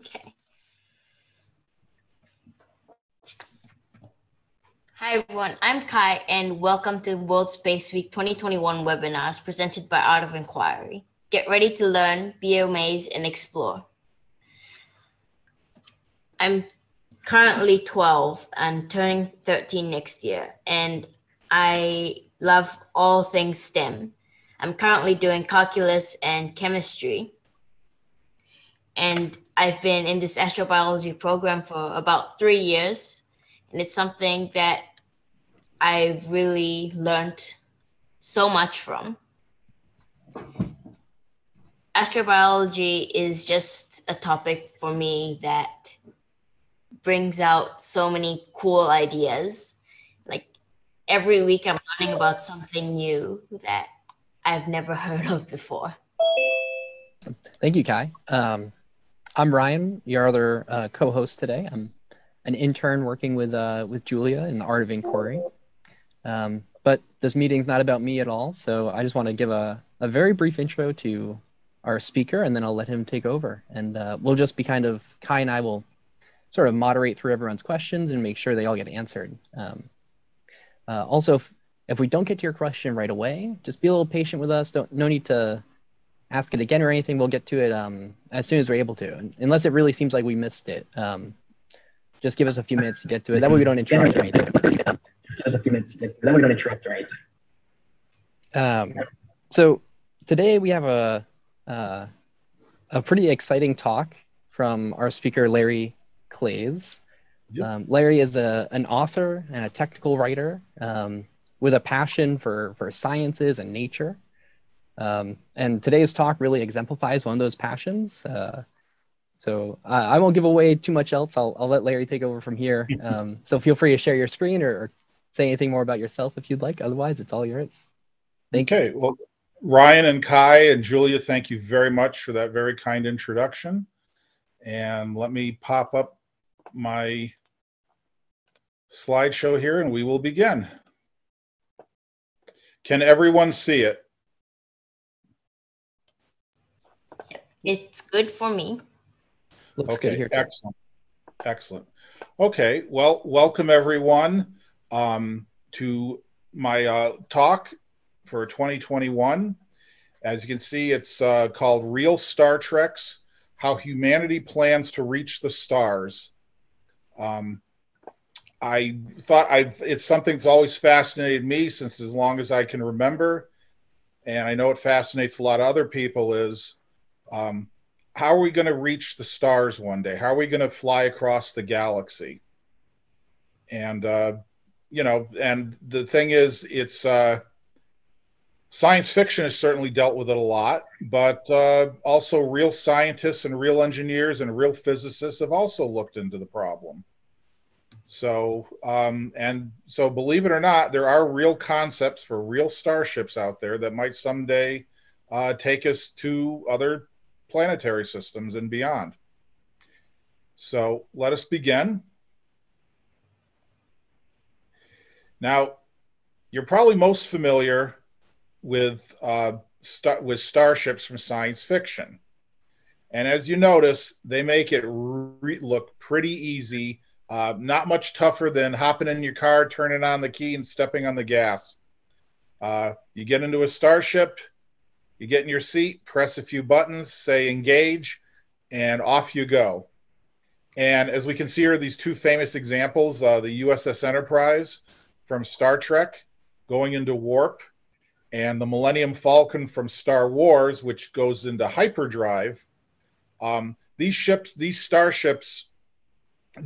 Okay. Hi everyone, I'm Kai and welcome to World Space Week 2021 webinars presented by Art of Inquiry. Get ready to learn, be amazed, and explore. I'm currently 12 and turning 13 next year, and I love all things STEM. I'm currently doing calculus and chemistry. And I've been in this astrobiology program for about three years. And it's something that I've really learned so much from. Astrobiology is just a topic for me that brings out so many cool ideas. Like every week, I'm learning about something new that I've never heard of before. Thank you, Kai. Um, I'm Ryan, your other uh, co-host today. I'm an intern working with uh, with Julia in the Art of Inquiry. Um, but this meeting's not about me at all, so I just want to give a, a very brief intro to our speaker, and then I'll let him take over. And uh, we'll just be kind of, Kai and I will sort of moderate through everyone's questions and make sure they all get answered. Um, uh, also, if, if we don't get to your question right away, just be a little patient with us. Don't, no need to ask it again or anything. We'll get to it um, as soon as we're able to, unless it really seems like we missed it. Um, just give us a few minutes to get to it. That way we don't interrupt or anything. Just a few minutes to get to it. That way we don't interrupt or anything. Um, so today we have a uh, a pretty exciting talk from our speaker Larry Klaes. Yep. Um, Larry is a, an author and a technical writer um, with a passion for, for sciences and nature. Um, and today's talk really exemplifies one of those passions. Uh, so uh, I won't give away too much else. I'll, I'll let Larry take over from here. Um, so feel free to share your screen or, or, say anything more about yourself if you'd like. Otherwise, it's all yours. Thank okay. You. Well, Ryan and Kai and Julia, thank you very much for that very kind introduction. And let me pop up my slideshow here and we will begin. Can everyone see it? It's good for me. Looks okay, good here. Too. Excellent. Excellent. Okay, well, welcome everyone um, to my uh, talk for 2021. As you can see, it's uh, called Real Star Treks How Humanity Plans to Reach the Stars. Um, I thought I it's something that's always fascinated me since as long as I can remember, and I know it fascinates a lot of other people. Is um, how are we going to reach the stars one day? How are we going to fly across the galaxy? And uh, you know, and the thing is, it's uh, science fiction has certainly dealt with it a lot, but uh, also real scientists and real engineers and real physicists have also looked into the problem. So, um, and so believe it or not, there are real concepts for real starships out there that might someday uh, take us to other planetary systems and beyond. So let us begin. Now, you're probably most familiar with uh, star- with starships from science fiction, and as you notice, they make it look pretty easy. Uh, not much tougher than hopping in your car, turning on the key, and stepping on the gas. Uh, you get into a starship, you get in your seat, press a few buttons, say engage, and off you go. And as we can see here, these two famous examples uh, the USS Enterprise from Star Trek going into warp, and the Millennium Falcon from Star Wars, which goes into hyperdrive. Um, these ships, these starships,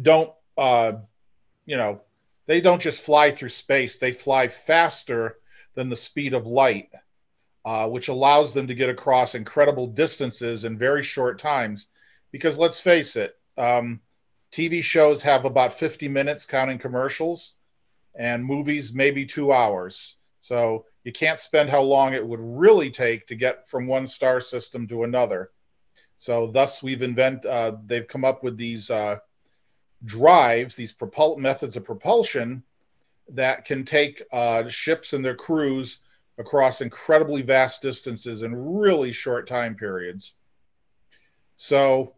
don't, uh, you know, they don't just fly through space. They fly faster than the speed of light, uh, which allows them to get across incredible distances in very short times. Because let's face it, um, TV shows have about 50 minutes counting commercials and movies maybe two hours. So you can't spend how long it would really take to get from one star system to another. So thus we've invent uh, they've come up with these uh, drives, these propul- methods of propulsion that can take uh, ships and their crews across incredibly vast distances in really short time periods. So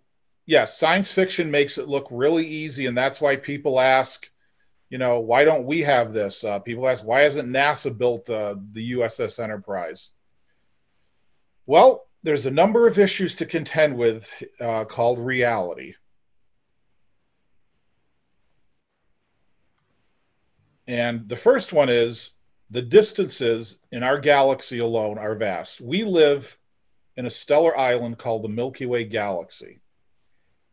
yes, science fiction makes it look really easy, and that's why people ask, you know, why don't we have this? Uh, people ask, why hasn't NASA built uh, the USS Enterprise? Well, there's a number of issues to contend with uh, called reality. And the first one is the distances in our galaxy alone are vast. We live in a stellar island called the Milky Way galaxy.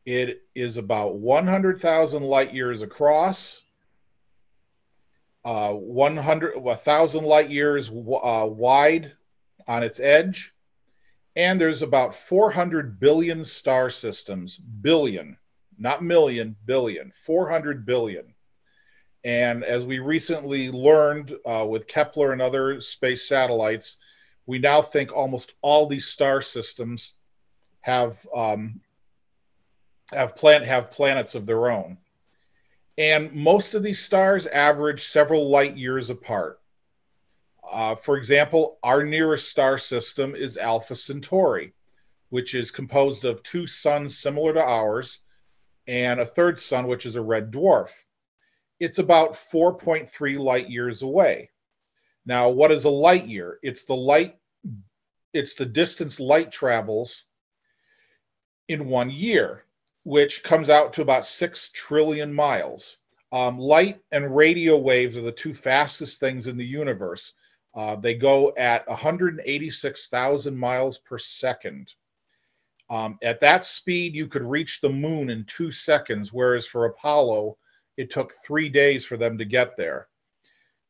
It is about 100,000 light years across, uh, 100, 1,000 light years uh, wide on its edge, and there's about 400 billion star systems, billion, not million, billion, 400 billion. And as we recently learned uh, with Kepler and other space satellites, we now think almost all these star systems have um, have plant have planets of their own. And most of these stars average several light years apart. Uh, for example, our nearest star system is Alpha Centauri, which is composed of two suns similar to ours and a third sun, which is a red dwarf. It's about 4.3 light years away. Now, what is a light year? It's the light, it's the distance light travels in one year, which comes out to about 6 trillion miles. Um, light and radio waves are the two fastest things in the universe. Uh, they go at 186,000 miles per second. Um, at that speed, you could reach the moon in two seconds, whereas for Apollo, it took three days for them to get there.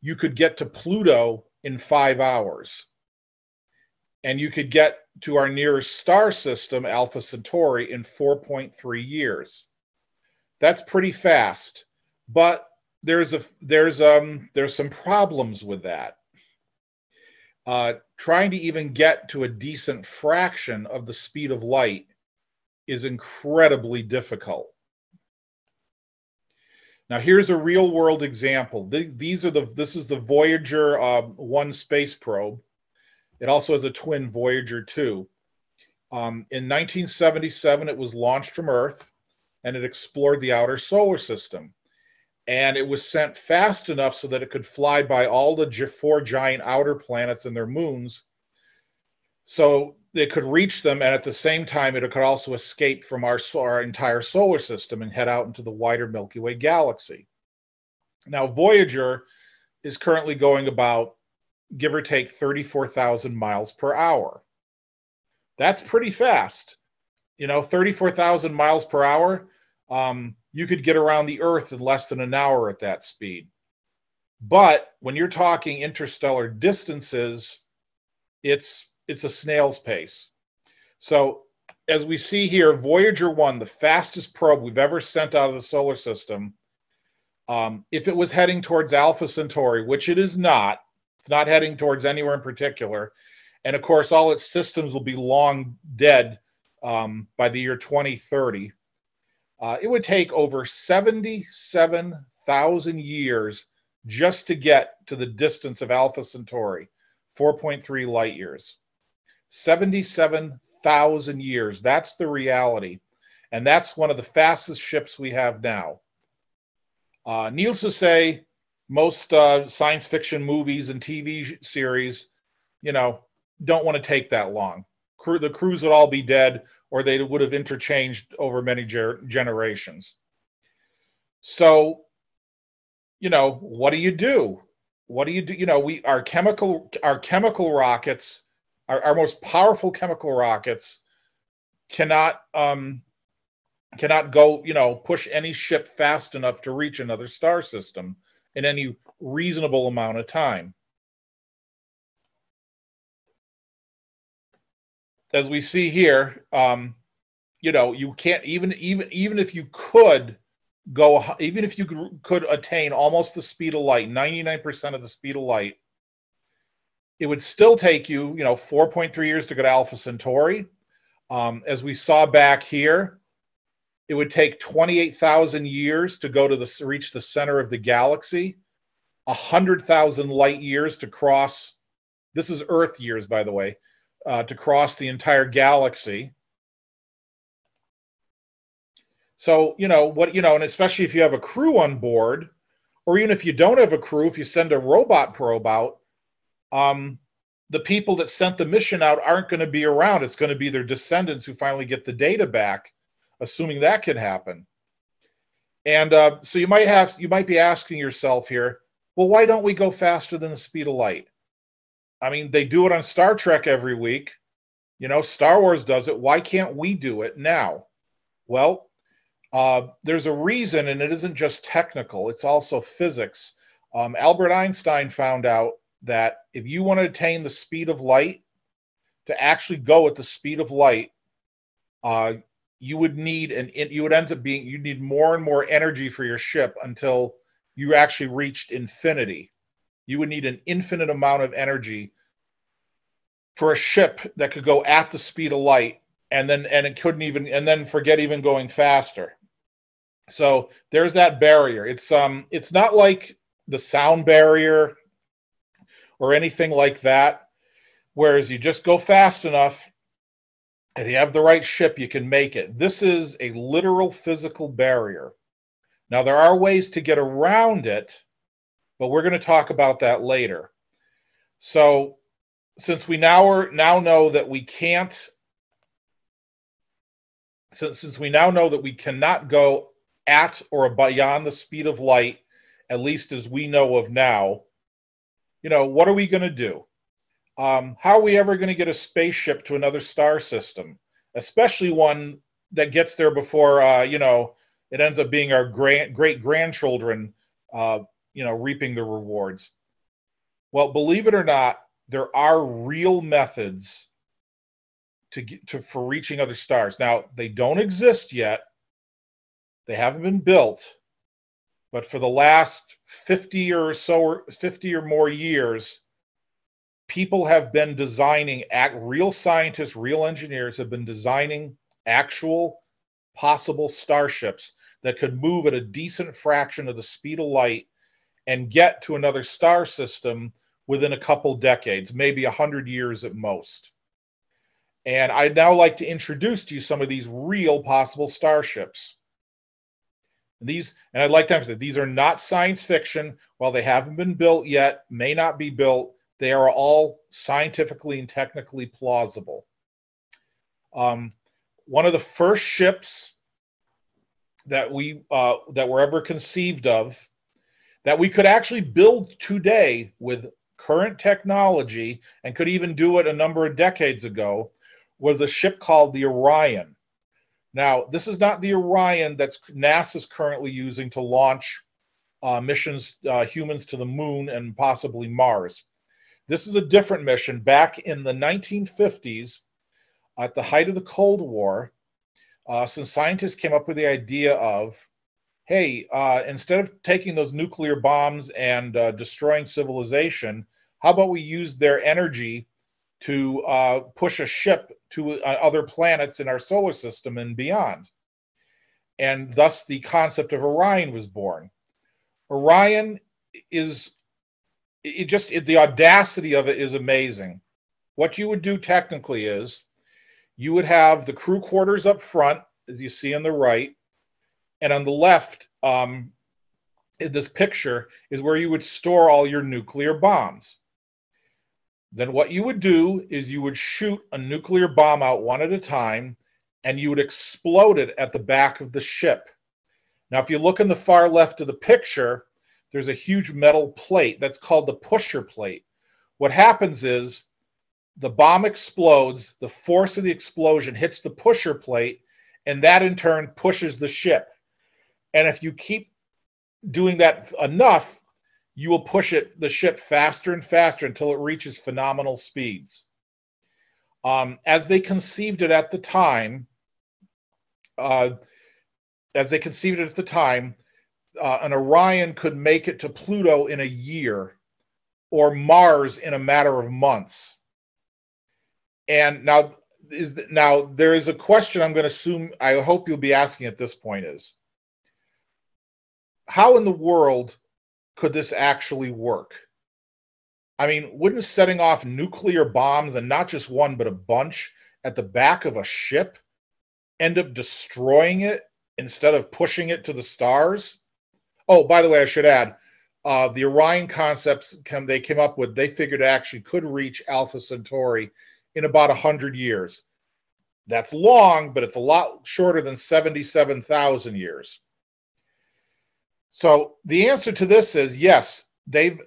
You could get to Pluto in five hours. And you could get to our nearest star system, Alpha Centauri, in 4.3 years. That's pretty fast. But there's a there's um there's some problems with that uh, trying to even get to a decent fraction of the speed of light is incredibly difficult. Now here's a real world example. These are the this is the Voyager uh, 1 space probe. It also has a twin Voyager 2. Um, in 1977, it was launched from Earth and it explored the outer solar system and it was sent fast enough so that it could fly by all the four giant outer planets and their moons so it could reach them and at the same time it could also escape from our, our entire solar system and head out into the wider milky way galaxy. Now voyager is currently going about give or take 34000 miles per hour. That's pretty fast. You know 34000 miles per hour um, you could get around the Earth in less than an hour at that speed. But when you're talking interstellar distances, it's it's a snail's pace. So as we see here, Voyager 1, the fastest probe we've ever sent out of the solar system, um, if it was heading towards Alpha Centauri, which it is not, it's not heading towards anywhere in particular. And of course, all its systems will be long dead um, by the year 2030. Uh, it would take over 77,000 years just to get to the distance of Alpha Centauri, 4.3 light years. 77,000 years. That's the reality. And that's one of the fastest ships we have now. Uh, needless to say, most uh, science fiction movies and TV series, you know, don't want to take that long. Crew, the crews would all be dead or they would have interchanged over many ger- generations. So, you know, what do you do? What do you do? You know, we our chemical our chemical rockets, our, our most powerful chemical rockets, cannot um, cannot go. You know, push any ship fast enough to reach another star system in any reasonable amount of time. as we see here, um, you know, you can't even even even if you could go, even if you could, attain almost the speed of light, 99% of the speed of light, it would still take you, you know, 4.3 years to go to Alpha Centauri. Um, as we saw back here, it would take 28,000 years to go to the reach the center of the galaxy, 100,000 light years to cross. This is Earth years, by the way, uh, to cross the entire galaxy. So, you know, what, you know, and especially if you have a crew on board, or even if you don't have a crew, if you send a robot probe out, um, the people that sent the mission out aren't going to be around. It's going to be their descendants who finally get the data back, assuming that can happen. And uh, so you might have you might be asking yourself here, well, why don't we go faster than the speed of light? I mean, they do it on Star Trek every week. You know, Star Wars does it. Why can't we do it now? Well, uh, there's a reason, and it isn't just technical, it's also physics. Um, Albert Einstein found out that if you want to attain the speed of light, to actually go at the speed of light, uh, you would need and you would end up being you need more and more energy for your ship until you actually reached infinity. You would need an infinite amount of energy for a ship that could go at the speed of light and then and it couldn't even and then forget even going faster so there's that barrier it's um it's not like the sound barrier or anything like that whereas you just go fast enough and you have the right ship you can make it. This is a literal physical barrier. Now there are ways to get around it but we're going to talk about that later. So since we now are now know that we can't since, since we now know that we cannot go at or beyond the speed of light, at least as we know of now, you know, what are we going to do? Um, how are we ever going to get a spaceship to another star system, especially one that gets there before, uh, you know, it ends up being our grand, great grandchildren, uh, you know, reaping the rewards? Well, believe it or not, there are real methods to get to for reaching other stars. Now, they don't exist yet, they haven't been built, but for the last 50 or so, or 50 or more years, people have been designing, act, real scientists, real engineers have been designing actual possible starships that could move at a decent fraction of the speed of light and get to another star system within a couple decades, maybe 100 years at most. And I'd now like to introduce to you some of these real possible starships. These, and I'd like to emphasize, these are not science fiction. While they haven't been built yet, may not be built, they are all scientifically and technically plausible. Um, one of the first ships that we uh, that were ever conceived of that we could actually build today with current technology and could even do it a number of decades ago was a ship called the Orion. Now, this is not the Orion that's NASA's currently using to launch uh, missions, uh, humans to the moon and possibly Mars. This is a different mission. Back in the 1950s, at the height of the Cold War, uh, some scientists came up with the idea of, hey, uh, instead of taking those nuclear bombs and uh, destroying civilization, how about we use their energy to uh, push a ship to uh, other planets in our solar system and beyond. And thus the concept of Orion was born. Orion is it just it, the audacity of it is amazing. What you would do technically is you would have the crew quarters up front, as you see on the right, and on the left, um, in this picture, is where you would store all your nuclear bombs then what you would do is you would shoot a nuclear bomb out one at a time and you would explode it at the back of the ship. Now, if you look in the far left of the picture, there's a huge metal plate that's called the pusher plate. What happens is the bomb explodes, the force of the explosion hits the pusher plate, and that in turn pushes the ship. And if you keep doing that enough, you will push it the ship faster and faster until it reaches phenomenal speeds. Um, as they conceived it at the time, uh, as they conceived it at the time, uh, an Orion could make it to Pluto in a year, or Mars in a matter of months. And now is the, now there is a question I'm going to assume I hope you'll be asking at this point is how in the world could this actually work? I mean, wouldn't setting off nuclear bombs and not just one, but a bunch at the back of a ship end up destroying it instead of pushing it to the stars. Oh, by the way, I should add, uh, the Orion concepts come, they came up with, they figured it actually could reach Alpha Centauri in about 100 years. That's long, but it's a lot shorter than 77,000 years. So the answer to this is yes, they've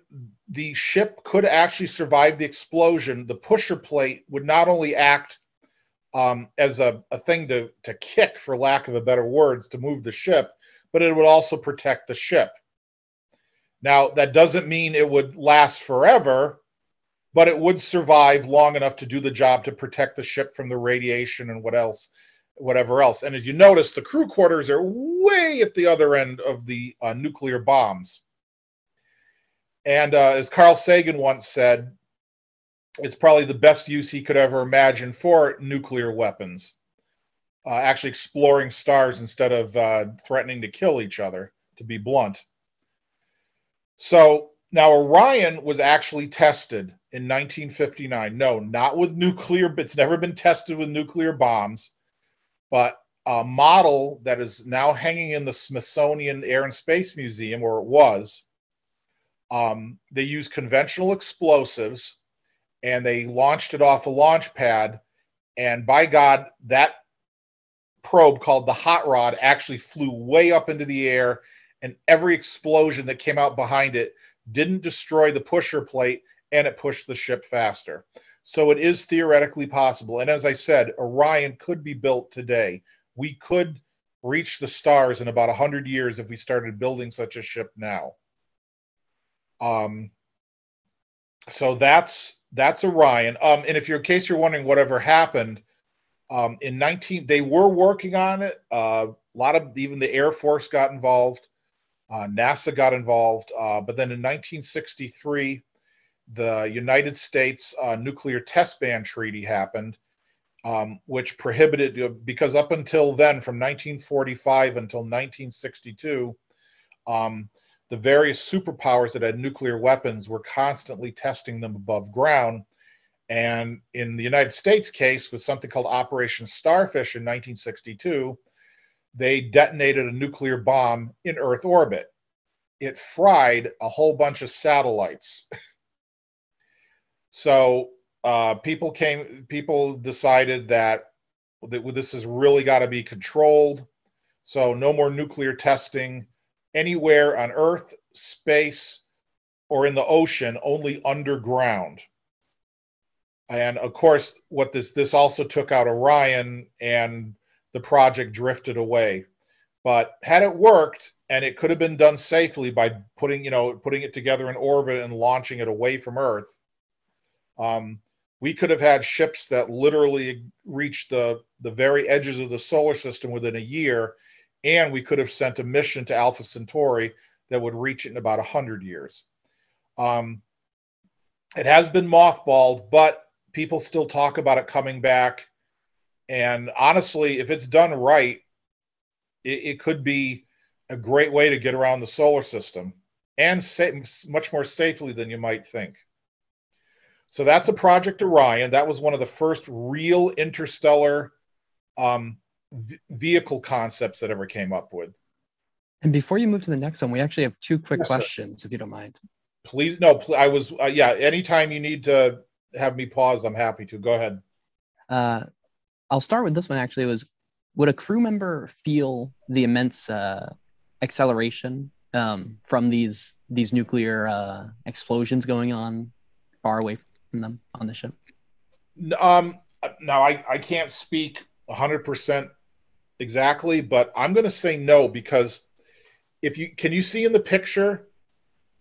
the ship could actually survive the explosion. The pusher plate would not only act um, as a, a thing to, to kick, for lack of a better words, to move the ship, but it would also protect the ship. Now, that doesn't mean it would last forever, but it would survive long enough to do the job to protect the ship from the radiation and what else whatever else. And as you notice, the crew quarters are way at the other end of the uh, nuclear bombs. And uh, as Carl Sagan once said, it's probably the best use he could ever imagine for nuclear weapons, uh, actually exploring stars instead of uh, threatening to kill each other, to be blunt. So now Orion was actually tested in 1959. No, not with nuclear, it's never been tested with nuclear bombs but a model that is now hanging in the Smithsonian Air and Space Museum, or it was, um, they used conventional explosives and they launched it off a launch pad. And by God, that probe called the Hot Rod actually flew way up into the air, and every explosion that came out behind it didn't destroy the pusher plate and it pushed the ship faster. So it is theoretically possible. And as I said, Orion could be built today. We could reach the stars in about 100 years if we started building such a ship now. Um, so that's that's Orion. Um, and if you're in case you're wondering whatever happened, um, in 19 they were working on it. Uh, a lot of even the Air Force got involved, uh, NASA got involved. Uh, but then in 1963, the United States uh, nuclear test ban treaty happened, um, which prohibited, because up until then, from 1945 until 1962, um, the various superpowers that had nuclear weapons were constantly testing them above ground. And in the United States case, with something called Operation Starfish in 1962, they detonated a nuclear bomb in Earth orbit. It fried a whole bunch of satellites. So uh, people came, people decided that, that this has really got to be controlled. So no more nuclear testing anywhere on Earth, space, or in the ocean, only underground. And of course, what this this also took out Orion, and the project drifted away. But had it worked, and it could have been done safely by putting you know putting it together in orbit and launching it away from Earth, um, we could have had ships that literally reached the, the very edges of the solar system within a year, and we could have sent a mission to Alpha Centauri that would reach it in about 100 years. Um, it has been mothballed, but people still talk about it coming back. And honestly, if it's done right, it, it could be a great way to get around the solar system and sa- much more safely than you might think. So that's a Project Orion. That was one of the first real interstellar um, vehicle concepts that ever came up with. And before you move to the next one, we actually have two quick Yes, questions, if you don't mind. Please, no, pl- I was, uh, yeah, anytime you need to have me pause, I'm happy to. Go ahead. Uh, I'll start with this one. Actually, was would a crew member feel the immense uh, acceleration um, from these these nuclear uh, explosions going on far away from them on the ship? Um, now I, I can't speak 100% exactly, but I'm going to say no because if you can you see in the picture,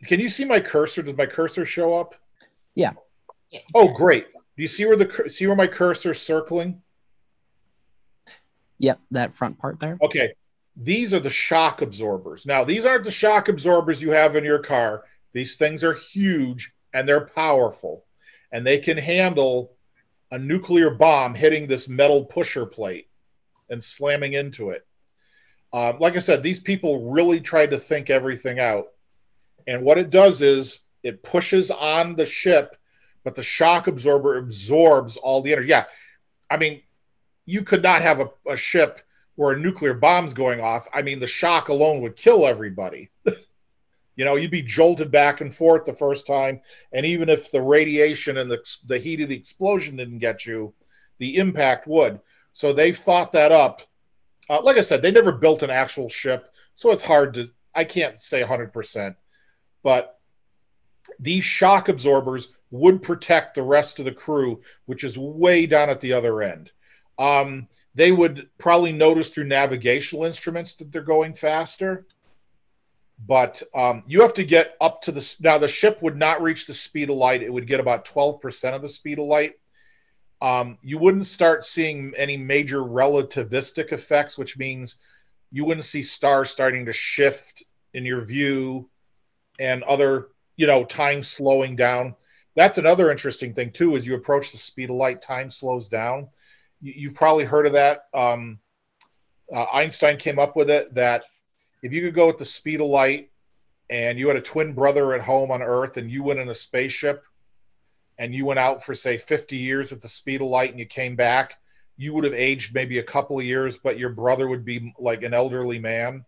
can you see my cursor? Does my cursor show up? Yeah. Yeah, Oh, yes. great. Do you see where the see where my cursor's circling? Yep, that front part there. Okay. These are the shock absorbers. Now, these aren't the shock absorbers you have in your car. These things are huge and they're powerful. And they can handle a nuclear bomb hitting this metal pusher plate and slamming into it. Um, like I said, these people really tried to think everything out. And what it does is it pushes on the ship, but the shock absorber absorbs all the energy. Yeah. I mean, you could not have a, a ship where a nuclear bomb's going off, I mean, the shock alone would kill everybody. you know, you'd be jolted back and forth the first time, and even if the radiation and the the heat of the explosion didn't get you, the impact would. So they've thought that up. Uh, like I said, they never built an actual ship, so it's hard to. I can't say 100%, but these shock absorbers would protect the rest of the crew, which is way down at the other end. Um, they would probably notice through navigational instruments that they're going faster. But um, you have to get up to the now. The ship would not reach the speed of light. It would get about 12% of the speed of light. Um, you wouldn't start seeing any major relativistic effects, which means you wouldn't see stars starting to shift in your view and other, you know, time slowing down. That's another interesting thing too. As you approach the speed of light, time slows down you, have probably heard of that. Um, uh, Einstein came up with it that if you could go at the speed of light and you had a twin brother at home on Earth and you went in a spaceship and you went out for, say, 50 years at the speed of light and you came back, you would have aged maybe a couple of years, but your brother would be like an elderly man.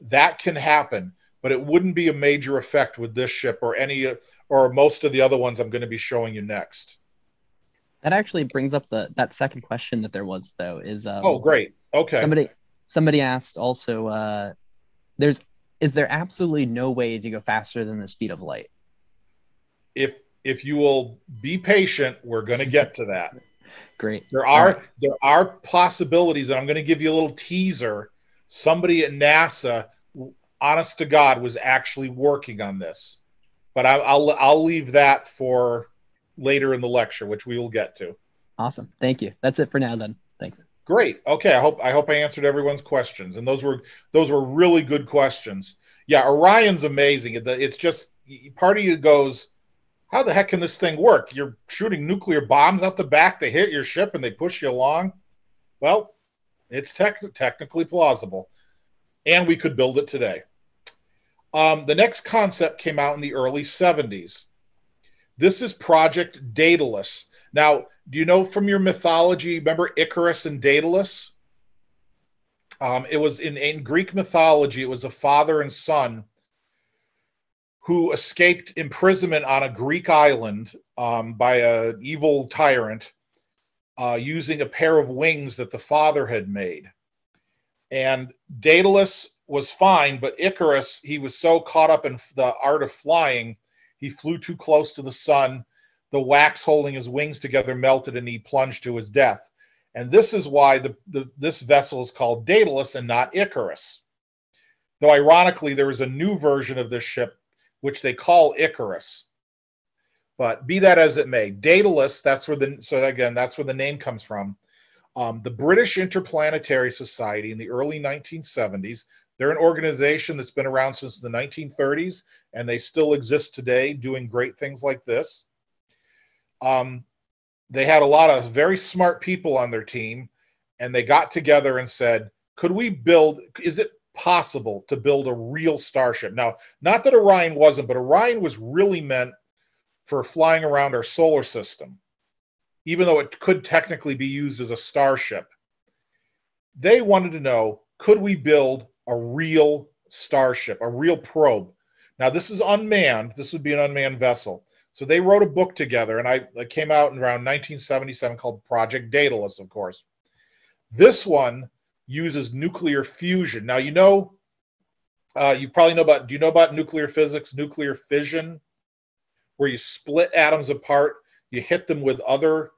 That can happen, but it wouldn't be a major effect with this ship or any or most of the other ones I'm going to be showing you next. That actually brings up the that second question that there was though is um, oh great okay somebody somebody asked also uh, there's is there absolutely no way to go faster than the speed of light if if you will be patient we're going to get to that great there are right. there are possibilities and i'm going to give you a little teaser somebody at nasa honest to god was actually working on this but I, i'll i'll leave that for later in the lecture, which we will get to. Awesome. Thank you. That's it for now then. Thanks. Great. Okay. I hope I hope I answered everyone's questions. And those were those were really good questions. Yeah, Orion's amazing. It's just part of you goes, how the heck can this thing work? You're shooting nuclear bombs out the back, they hit your ship and they push you along. Well, it's tech- technically plausible. And we could build it today. Um, the next concept came out in the early 70s. This is Project Daedalus. Now, do you know from your mythology, remember Icarus and Daedalus? Um, it was in, in Greek mythology, it was a father and son who escaped imprisonment on a Greek island um, by an evil tyrant uh, using a pair of wings that the father had made. And Daedalus was fine, but Icarus, he was so caught up in the art of flying he flew too close to the sun. The wax holding his wings together melted and he plunged to his death. And this is why the, the, this vessel is called Daedalus and not Icarus. Though ironically, there is a new version of this ship which they call Icarus. But be that as it may, Daedalus, that's where the so again, that's where the name comes from. Um, the British Interplanetary Society in the early 1970s they're an organization that's been around since the 1930s, and they still exist today doing great things like this. Um, they had a lot of very smart people on their team, and they got together and said, Could we build, is it possible to build a real starship? Now, not that Orion wasn't, but Orion was really meant for flying around our solar system, even though it could technically be used as a starship. They wanted to know could we build a real starship, a real probe. Now, this is unmanned. This would be an unmanned vessel. So they wrote a book together, and I it came out in around 1977 called Project Daedalus, of course. This one uses nuclear fusion. Now, you know, uh, you probably know about. Do you know about nuclear physics, nuclear fission, where you split atoms apart, you hit them with other,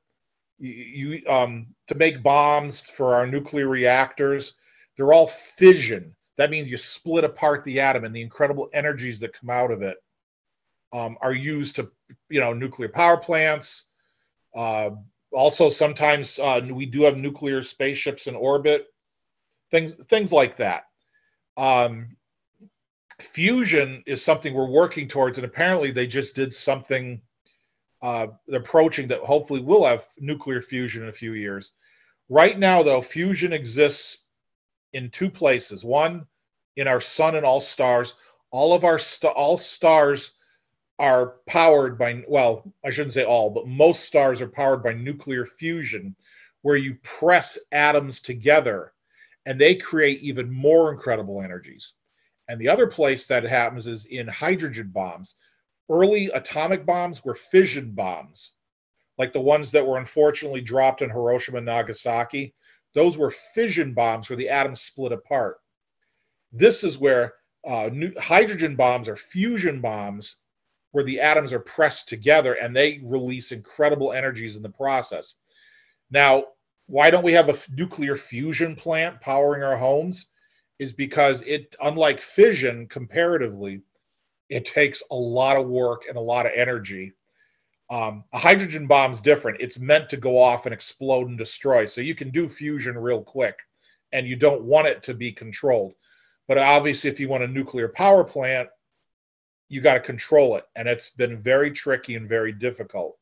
you, you um, to make bombs for our nuclear reactors. They're all fission. That means you split apart the atom, and the incredible energies that come out of it um, are used to, you know, nuclear power plants. Uh, also, sometimes uh, we do have nuclear spaceships in orbit. Things, things like that. Um, fusion is something we're working towards, and apparently they just did something uh, approaching that hopefully will have nuclear fusion in a few years. Right now, though, fusion exists in two places. One, in our sun and all stars. All of our st- all stars are powered by well, I shouldn't say all, but most stars are powered by nuclear fusion, where you press atoms together and they create even more incredible energies. And the other place that happens is in hydrogen bombs. Early atomic bombs were fission bombs, like the ones that were unfortunately dropped in Hiroshima and Nagasaki. Those were fission bombs where the atoms split apart. This is where uh, hydrogen bombs are fusion bombs where the atoms are pressed together and they release incredible energies in the process. Now, why don't we have a nuclear fusion plant powering our homes? Is because it, unlike fission, comparatively, it takes a lot of work and a lot of energy. Um, a hydrogen bomb is different. It's meant to go off and explode and destroy. So you can do fusion real quick, and you don't want it to be controlled. But obviously, if you want a nuclear power plant, you got to control it. And it's been very tricky and very difficult.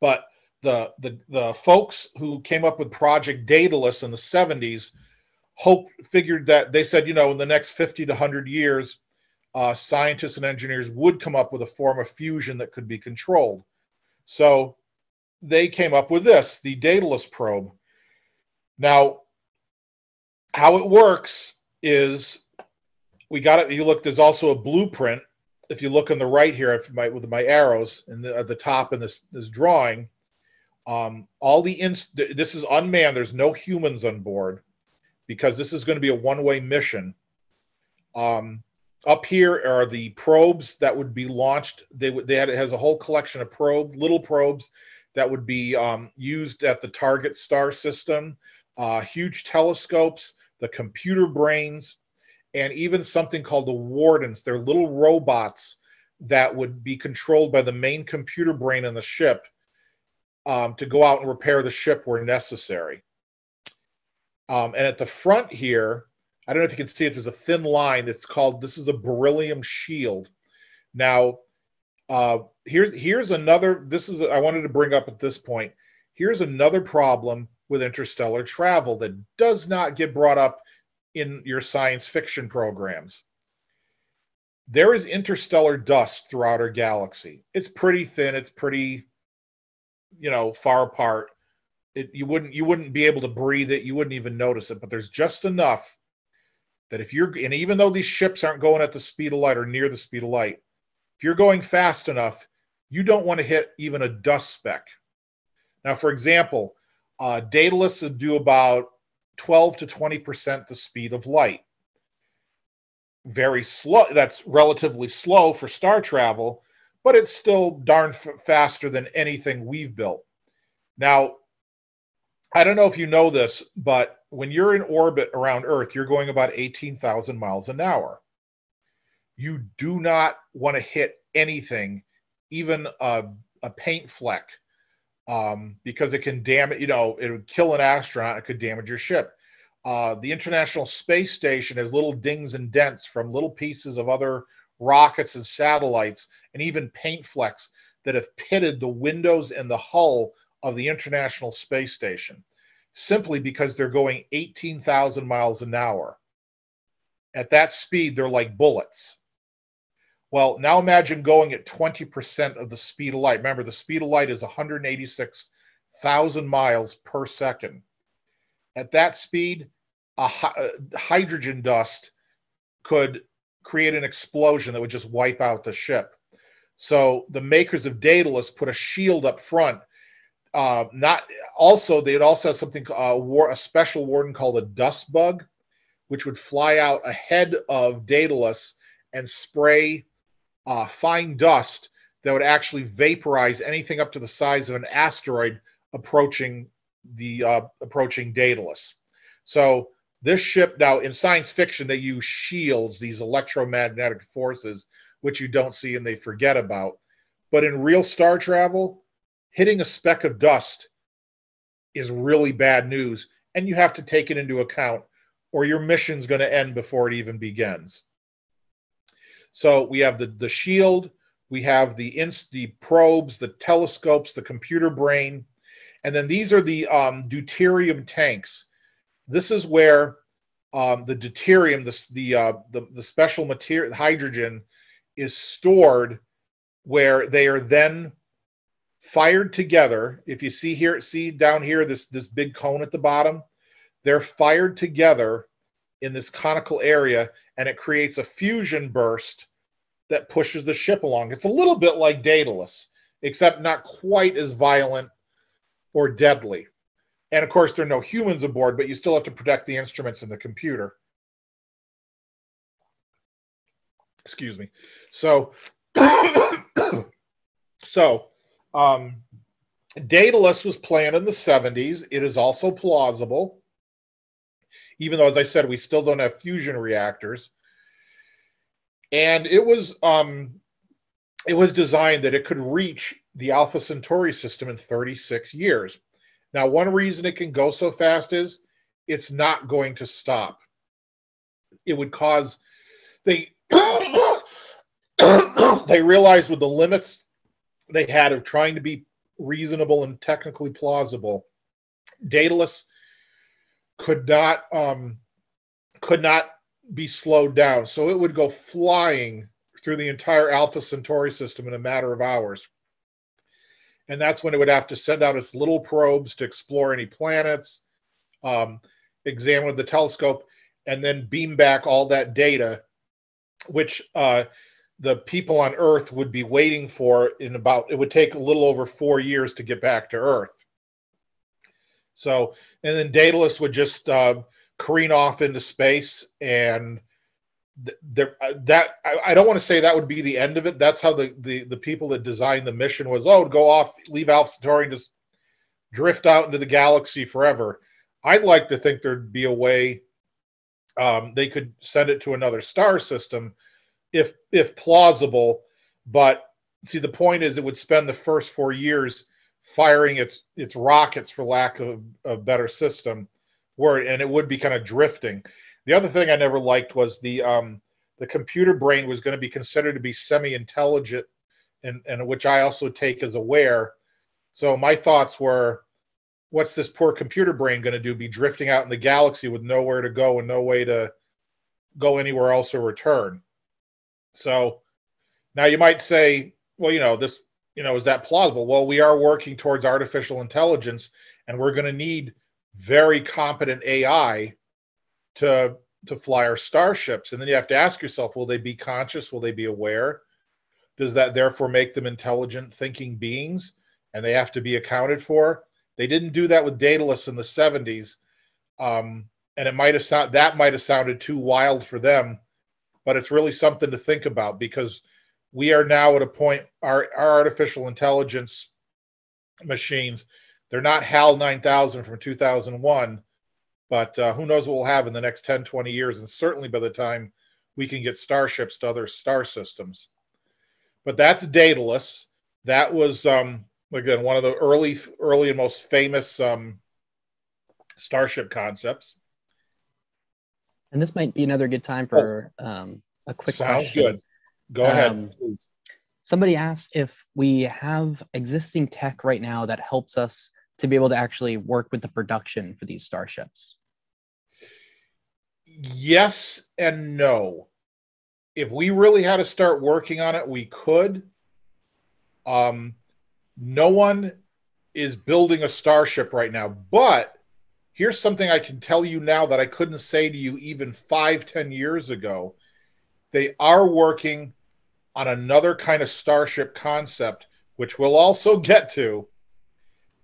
But the, the, the folks who came up with Project Daedalus in the 70s hope figured that they said, you know, in the next 50 to 100 years, uh, scientists and engineers would come up with a form of fusion that could be controlled. So they came up with this, the Daedalus probe. Now, how it works is we got it. You look, there's also a blueprint. If you look on the right here, if my, with my arrows and at the top in this, this drawing, um, all the inst- this is unmanned. There's no humans on board because this is going to be a one-way mission. Um, up here are the probes that would be launched. They would they had it has a whole collection of probe little probes that would be um, used at the target star system. Uh, huge telescopes the computer brains, and even something called the wardens. They're little robots that would be controlled by the main computer brain in the ship um, to go out and repair the ship where necessary. Um, and at the front here, I don't know if you can see it, there's a thin line that's called, this is a beryllium shield. Now, uh, here's here's another, this is, I wanted to bring up at this point, here's another problem with interstellar travel that does not get brought up in your science fiction programs. There is interstellar dust throughout our galaxy. It's pretty thin, it's pretty you know, far apart. It, you wouldn't you wouldn't be able to breathe it, you wouldn't even notice it, but there's just enough that if you're and even though these ships aren't going at the speed of light or near the speed of light, if you're going fast enough, you don't want to hit even a dust speck. Now, for example, uh, Daedalus would do about 12 to 20% the speed of light. Very slow. That's relatively slow for star travel, but it's still darn faster than anything we've built. Now, I don't know if you know this, but when you're in orbit around Earth, you're going about 18,000 miles an hour. You do not want to hit anything, even a, a paint fleck um, because it can damage, you know, it would kill an astronaut, it could damage your ship. Uh, the International Space Station has little dings and dents from little pieces of other rockets and satellites, and even paint flecks that have pitted the windows and the hull of the International Space Station simply because they're going 18,000 miles an hour. At that speed, they're like bullets. Well, now imagine going at 20% of the speed of light. Remember, the speed of light is 186,000 miles per second. At that speed, a, a hydrogen dust could create an explosion that would just wipe out the ship. So the makers of Daedalus put a shield up front. Uh, not also they'd also have something uh, war, a special warden called a dust bug, which would fly out ahead of Daedalus and spray uh, fine dust that would actually vaporize anything up to the size of an asteroid approaching the uh, approaching Daedalus. So this ship now in science fiction they use shields, these electromagnetic forces, which you don't see and they forget about. But in real star travel, hitting a speck of dust is really bad news, and you have to take it into account, or your mission's going to end before it even begins. So we have the, the shield, we have the inst, the probes, the telescopes, the computer brain, and then these are the um, deuterium tanks. This is where um, the deuterium, the the, uh, the the special material, hydrogen, is stored, where they are then fired together. If you see here, see down here, this this big cone at the bottom, they're fired together in this conical area and it creates a fusion burst that pushes the ship along. It's a little bit like Daedalus, except not quite as violent or deadly. And of course, there are no humans aboard, but you still have to protect the instruments and the computer. Excuse me. So, so, um, Daedalus was planned in the 70s. It is also plausible, even though, as I said, we still don't have fusion reactors. And it was um, it was designed that it could reach the Alpha Centauri system in 36 years. Now, one reason it can go so fast is it's not going to stop. It would cause they they realized with the limits they had of trying to be reasonable and technically plausible, Daedalus could not um, could not be slowed down. So it would go flying through the entire Alpha Centauri system in a matter of hours. And that's when it would have to send out its little probes to explore any planets, um, examine with the telescope, and then beam back all that data, which uh, the people on Earth would be waiting for in about, it would take a little over four years to get back to Earth. So, and then Daedalus would just uh, careen off into space and there uh, that I, I don't want to say that would be the end of it. That's how the the the people that designed the mission was. Oh, go off, leave Alpha Centauri, and just drift out into the galaxy forever. I'd like to think there'd be a way um, they could send it to another star system, if if plausible. But see, the point is, it would spend the first four years firing its its rockets, for lack of a better system, where and it would be kind of drifting. The other thing I never liked was the um, the computer brain was going to be considered to be semi-intelligent, and, and which I also take as aware. So my thoughts were, what's this poor computer brain going to do? Be drifting out in the galaxy with nowhere to go and no way to go anywhere else or return. So now you might say, well, you know, this, you know, is that plausible? Well, we are working towards artificial intelligence, and we're going to need very competent AI to to fly our starships. And then you have to ask yourself will they be conscious? Will they be aware? Does that therefore make them intelligent thinking beings? And they have to be accounted for. They didn't do that with daedalus in the 70s um, and it might have sound that might have sounded too wild for them but it's really something to think about because we are now at a point our, our artificial intelligence machines they're not hal 9000 from 2001 but uh, who knows what we'll have in the next 10, 20 years, and certainly by the time we can get starships to other star systems. But that's Daedalus. That was um, again one of the early, early and most famous um, starship concepts. And this might be another good time for um, a quick Sounds question. good. Go ahead. Um, Somebody asked if we have existing tech right now that helps us to be able to actually work with the production for these starships. yes and no. If we really had to start working on it, we could. Um, no one is building a starship right now, but here's something I can tell you now that I couldn't say to you even five, ten years ago. They are working on another kind of starship concept, which we'll also get to.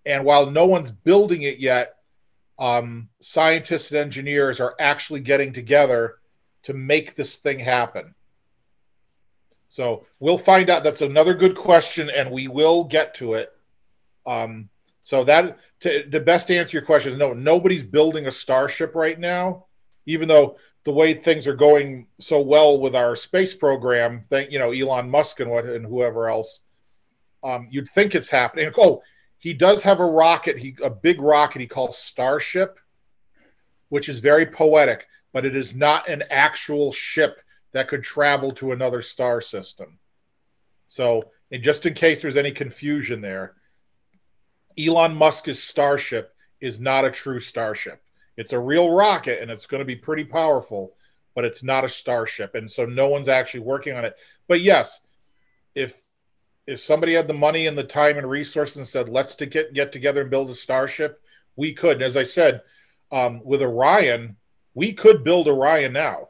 And while no one's building it yet, um, scientists and engineers are actually getting together to make this thing happen. So we'll find out. That's another good question, and we will get to it. Um, so that to, the best answer your question is no. Nobody's building a starship right now, even though the way things are going so well with our space program. Thank you know Elon Musk and what and whoever else. Um, you'd think it's happening. Oh, he does have a rocket, he a big rocket he calls Starship, which is very poetic, but it is not an actual ship that could travel to another star system. So, and just in case there's any confusion there, Elon Musk's Starship is not a true starship. It's a real rocket and it's going to be pretty powerful, but it's not a starship. And so no one's actually working on it. But yes, if if somebody had the money and the time and resources and said, let's to get, get together and build a starship, we could. And as I said, um, with Orion, we could build Orion now.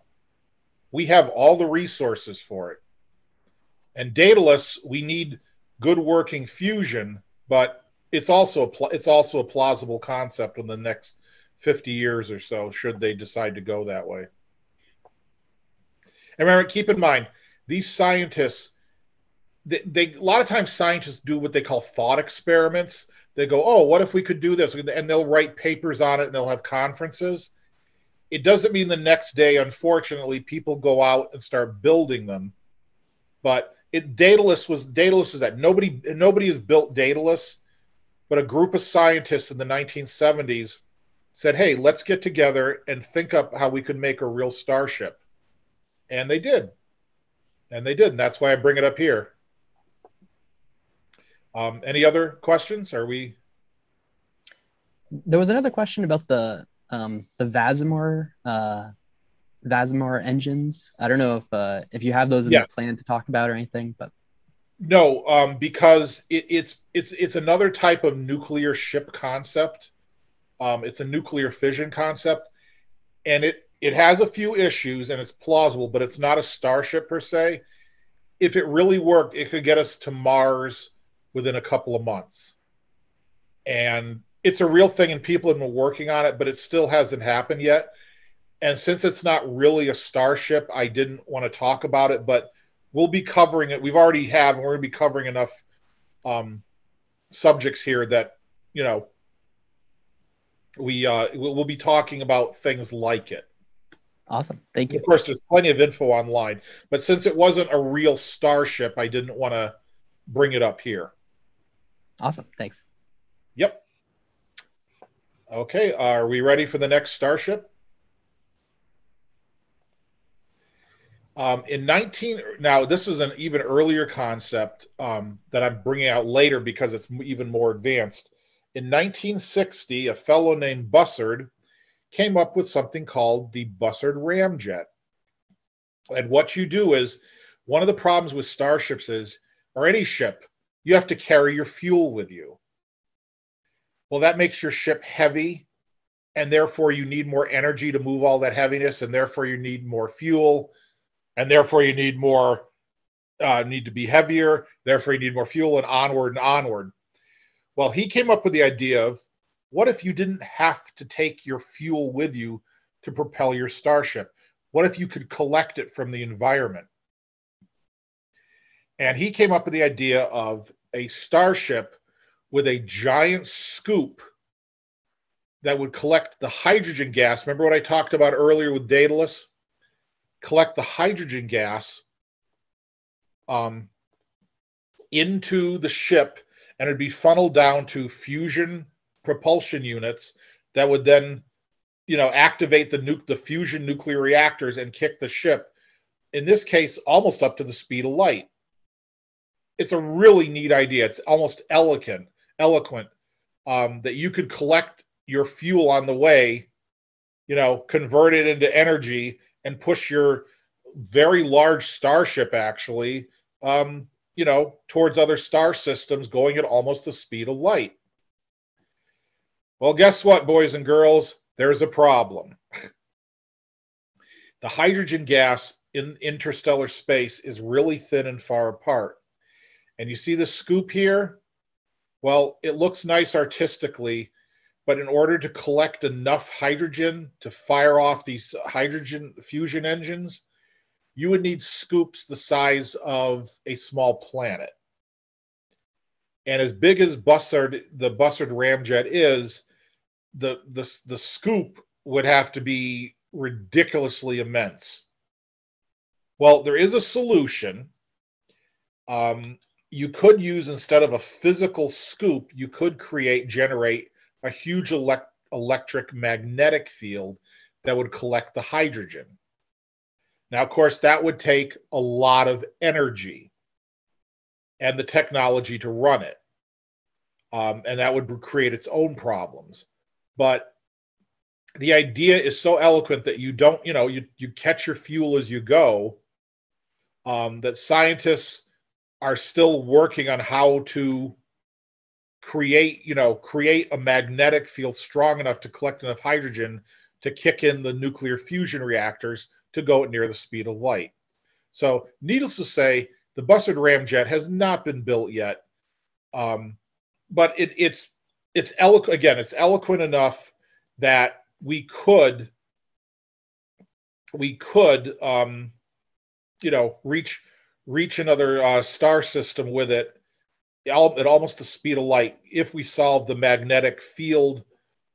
We have all the resources for it. And Daedalus, we need good working fusion, but it's also it's also a plausible concept in the next 50 years or so, should they decide to go that way. And remember, keep in mind, these scientists, they, they a lot of times scientists do what they call thought experiments. They go, oh, what if we could do this? And they'll write papers on it and they'll have conferences. It doesn't mean the next day, unfortunately, people go out and start building them. But it Daedalus was Daedalus is that nobody nobody has built Daedalus, but a group of scientists in the 1970s said, "Hey, let's get together and think up how we could make a real starship," and they did, and they did, and that's why I bring it up here. Um, any other questions? Are we? There was another question about the um, the VASIMR uh, VASIMR engines. I don't know if uh, if you have those in the plan to talk about or anything, but no, um, because it, it's it's it's another type of nuclear ship concept. Um, it's a nuclear fission concept, and it it has a few issues and it's plausible, but it's not a starship per se. If it really worked, it could get us to Mars within a couple of months, and it's a real thing, and people have been working on it, but it still hasn't happened yet and since it's not really a starship, I didn't want to talk about it, but we'll be covering it. We've already have, and we're going to be covering enough um, subjects here that you know we uh, we'll be talking about things like it. Awesome, thank you. Of course, there's plenty of info online, but since it wasn't a real starship, I didn't want to bring it up here. Awesome, thanks. Yep. Okay, are we ready for the next starship? Um, in 19, now this is an even earlier concept um, that I'm bringing out later because it's even more advanced. In 1960, a fellow named Bussard came up with something called the Bussard ramjet. And what you do is one of the problems with starships is, or any ship, you have to carry your fuel with you. Well, that makes your ship heavy, and therefore you need more energy to move all that heaviness, and therefore you need more fuel and therefore you need more uh, need to be heavier therefore you need more fuel and onward and onward. Well he came up with the idea of what if you didn't have to take your fuel with you to propel your starship? What if you could collect it from the environment? And he came up with the idea of a starship with a giant scoop that would collect the hydrogen gas. Remember what i talked about earlier with daedalus? Collect the hydrogen gas um, into the ship and it'd be funneled down to fusion propulsion units that would then you know activate the the fusion nuclear reactors and kick the ship in this case almost up to the speed of light it's a really neat idea. It's almost eloquent eloquent um, that you could collect your fuel on the way you know convert it into energy and push your very large starship actually um, you know towards other star systems going at almost the speed of light. Well guess what boys and girls? There's a problem. The hydrogen gas in interstellar space is really thin and far apart and you see the scoop here well it looks nice artistically but in order to collect enough hydrogen to fire off these hydrogen fusion engines, you would need scoops the size of a small planet. And as big as Bussard, the Bussard ramjet is, the, the, the scoop would have to be ridiculously immense. Well, there is a solution. Um, you could use, instead of a physical scoop, you could create, generate a huge elect- electric magnetic field that would collect the hydrogen. Now, of course, that would take a lot of energy and the technology to run it. Um, and that would create its own problems. But the idea is so eloquent that you don't, you know, you, you catch your fuel as you go, um, that scientists are still working on how to create, you know, create a magnetic field strong enough to collect enough hydrogen to kick in the nuclear fusion reactors to go at near the speed of light. So, needless to say, the Bussard ramjet has not been built yet, um, but it, it's it's eloquent again. It's eloquent enough that we could we could um, you know reach reach another uh, star system with it at almost the speed of light if we solve the magnetic field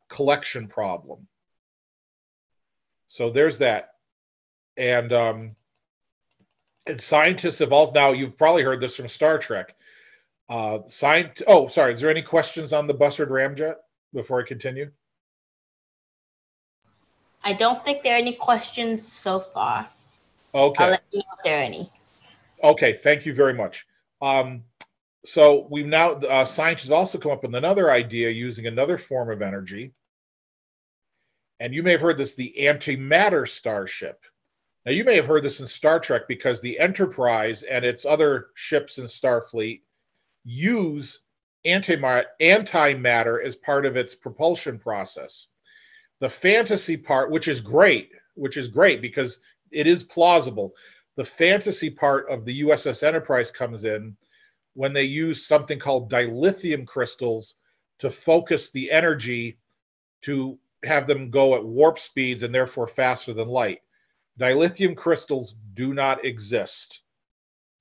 collection problem. So there's that. And um, and scientists have also now you've probably heard this from Star Trek. Uh, science. Oh, sorry. Is there any questions on the Bussard ramjet before I continue? I don't think there are any questions so far. Okay. I'll let you know if there are any. Okay. Thank you very much. Um, so we've now uh, science has also come up with another idea using another form of energy and you may have heard this the antimatter starship now you may have heard this in star trek because the enterprise and its other ships in starfleet use antimatter, antimatter as part of its propulsion process the fantasy part which is great which is great because it is plausible the fantasy part of the uss enterprise comes in when they use something called dilithium crystals to focus the energy to have them go at warp speeds and therefore faster than light. Dilithium crystals do not exist.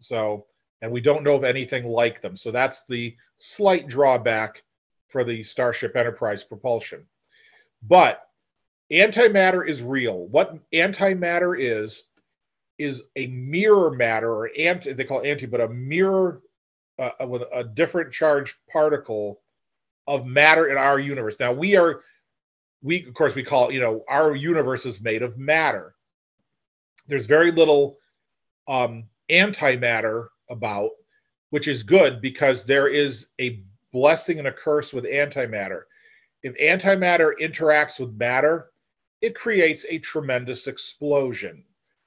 So, and we don't know of anything like them. So that's the slight drawback for the Starship Enterprise propulsion. But antimatter is real. What antimatter is, is a mirror matter, or anti, they call it anti, but a mirror uh, with a different charged particle of matter in our universe. Now we are, we of course we call you know, our universe is made of matter. There's very little um, antimatter about, which is good because there is a blessing and a curse with antimatter. If antimatter interacts with matter, it creates a tremendous explosion.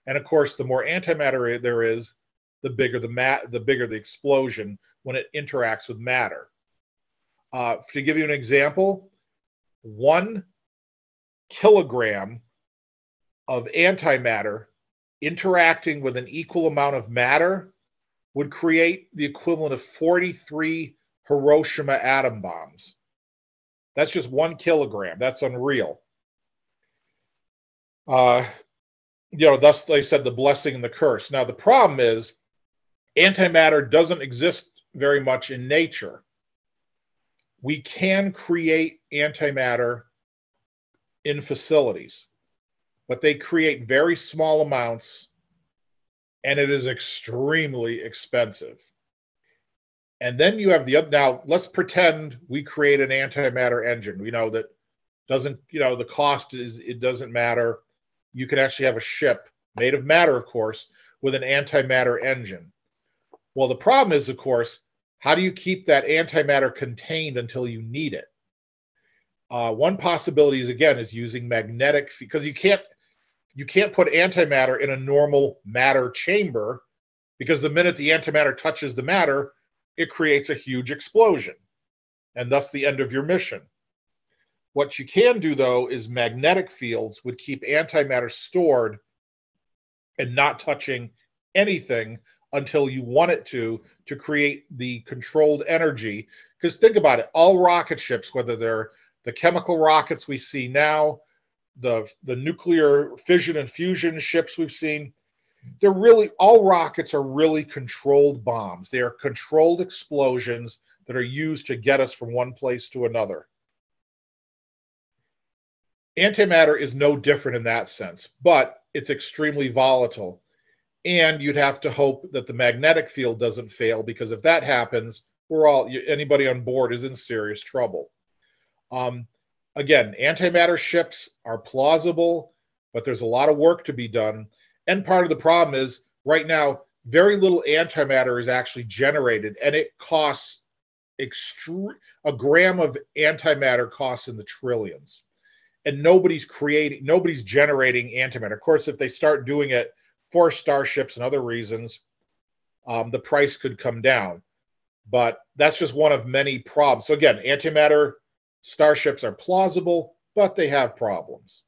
And of course, the more antimatter there is, the bigger the mat, the bigger the explosion when it interacts with matter. Uh, to give you an example, one kilogram of antimatter interacting with an equal amount of matter would create the equivalent of 43 Hiroshima atom bombs. That's just one kilogram. That's unreal. Uh, you know, thus they said the blessing and the curse. Now the problem is antimatter doesn't exist very much in nature. We can create antimatter in facilities, but they create very small amounts and it is extremely expensive. And then you have the other. Now, let's pretend we create an antimatter engine. We know that doesn't, you know, the cost is, it doesn't matter. You can actually have a ship made of matter, of course, with an antimatter engine. Well, the problem is, of course, how do you keep that antimatter contained until you need it? Uh, one possibility is again is using magnetic because you can't you can't put antimatter in a normal matter chamber because the minute the antimatter touches the matter, it creates a huge explosion, and thus the end of your mission. What you can do though is magnetic fields would keep antimatter stored and not touching anything until you want it to to create the controlled energy. Because think about it all rocket ships whether they're the chemical rockets we see now the the nuclear fission and fusion ships we've seen they're really all rockets are really controlled bombs. They are controlled explosions that are used to get us from one place to another antimatter is no different in that sense but it's extremely volatile. And you'd have to hope that the magnetic field doesn't fail because if that happens we're all anybody on board is in serious trouble. Um, again antimatter ships are plausible but there's a lot of work to be done. And part of the problem is right now very little antimatter is actually generated and it costs extreme a gram of antimatter costs in the trillions and nobody's creating nobody's generating antimatter of course if they start doing it for starships and other reasons, um, the price could come down. but that's just one of many problems. So again, antimatter starships are plausible, but they have problems.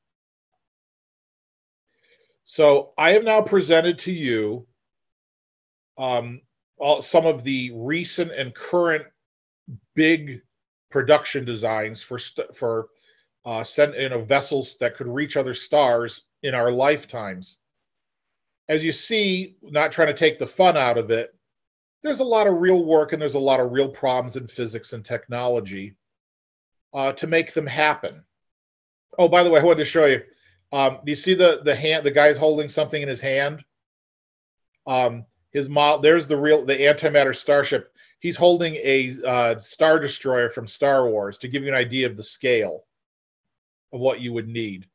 So I have now presented to you um, all, some of the recent and current big production designs for for uh, send, you know, vessels that could reach other stars in our lifetimes. As you see, not trying to take the fun out of it, there's a lot of real work and there's a lot of real problems in physics and technology uh, to make them happen. Oh, by the way, I wanted to show you. Um, do you see the the hand? The guy's holding something in his hand. Um, his model. There's the real the antimatter starship. He's holding a uh, star destroyer from Star Wars to give you an idea of the scale of what you would need.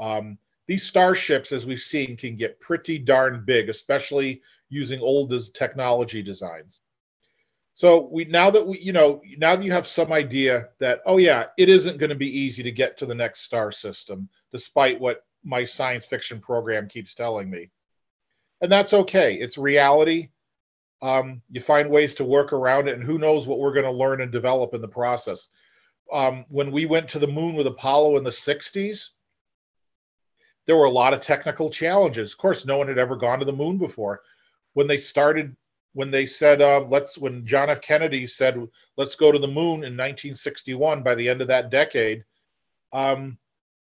Um, these starships, as we've seen, can get pretty darn big, especially using old technology designs. So we now that we, you know, now that you have some idea that, oh yeah, it isn't going to be easy to get to the next star system, despite what my science fiction program keeps telling me. And that's okay. It's reality. Um, you find ways to work around it, and who knows what we're going to learn and develop in the process. Um, when we went to the moon with Apollo in the 60s, there were a lot of technical challenges. Of course, no one had ever gone to the moon before. When they started when they said uh, let's when John F. Kennedy said let's go to the moon in 1961 by the end of that decade, um,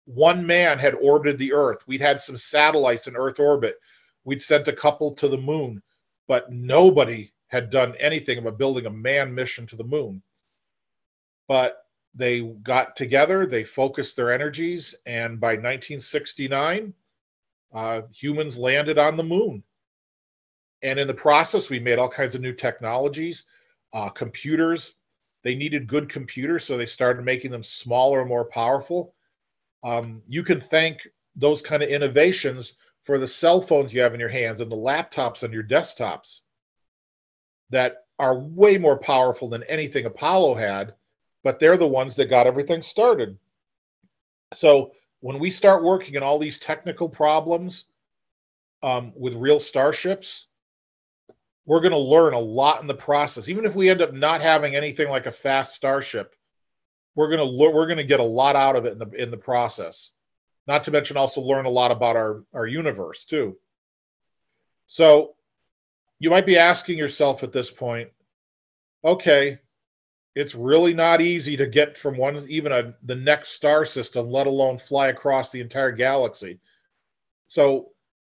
one man had orbited the Earth. We'd had some satellites in Earth orbit. We'd sent a couple to the moon, but nobody had done anything about building a manned mission to the moon. But they got together, they focused their energies, and by 1969, uh, humans landed on the moon. And in the process, we made all kinds of new technologies, uh, computers. They needed good computers, so they started making them smaller and more powerful. Um, you can thank those kind of innovations for the cell phones you have in your hands and the laptops on your desktops that are way more powerful than anything Apollo had, but they're the ones that got everything started. So when we start working on all these technical problems um, with real starships, we're going to learn a lot in the process. Even if we end up not having anything like a fast starship, we're going to le- we're going to get a lot out of it in the in the process. Not to mention also learn a lot about our our universe too. So you might be asking yourself at this point, okay, it's really not easy to get from one even a the next star system, let alone fly across the entire galaxy. So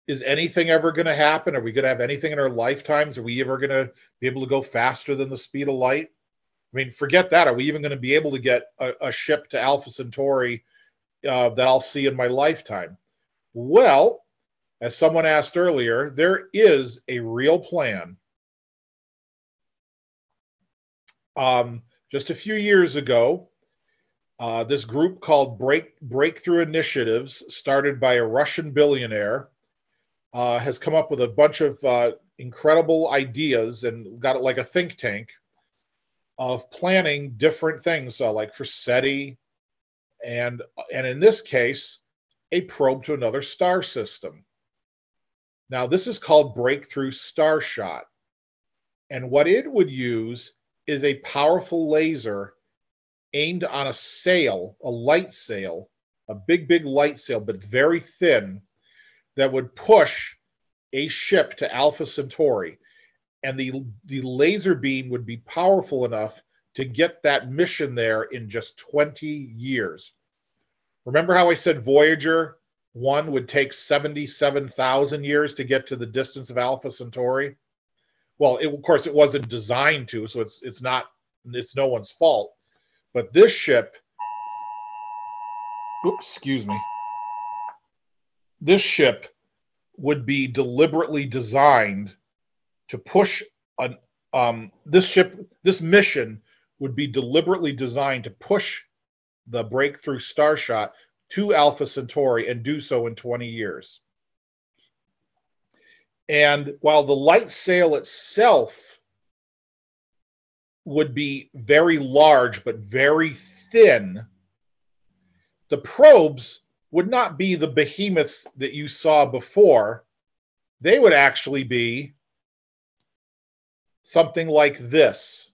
is anything ever going to happen? Are we going to have anything in our lifetimes? Are we ever going to be able to go faster than the speed of light? I mean, forget that. Are we even going to be able to get a, a ship to Alpha Centauri uh, that I'll see in my lifetime? Well, as someone asked earlier, there is a real plan. Um, just a few years ago, uh, this group called Break, Breakthrough Initiatives, started by a Russian billionaire, uh, has come up with a bunch of uh, incredible ideas and got it like a think tank of planning different things, like for SETI, and and in this case, a probe to another star system. Now this is called Breakthrough Starshot, and what it would use is a powerful laser aimed on a sail, a light sail, a big big light sail, but very thin that would push a ship to Alpha Centauri. And the, the laser beam would be powerful enough to get that mission there in just 20 years. Remember how I said Voyager 1 would take 77,000 years to get to the distance of Alpha Centauri? Well, it, of course, it wasn't designed to, so it's it's not it's no one's fault. But this ship, oops, excuse me, this ship would be deliberately designed to push an um, this ship this mission would be deliberately designed to push the breakthrough starshot to alpha centauri and do so in 20 years and while the light sail itself would be very large but very thin the probes would not be the behemoths that you saw before. They would actually be something like this.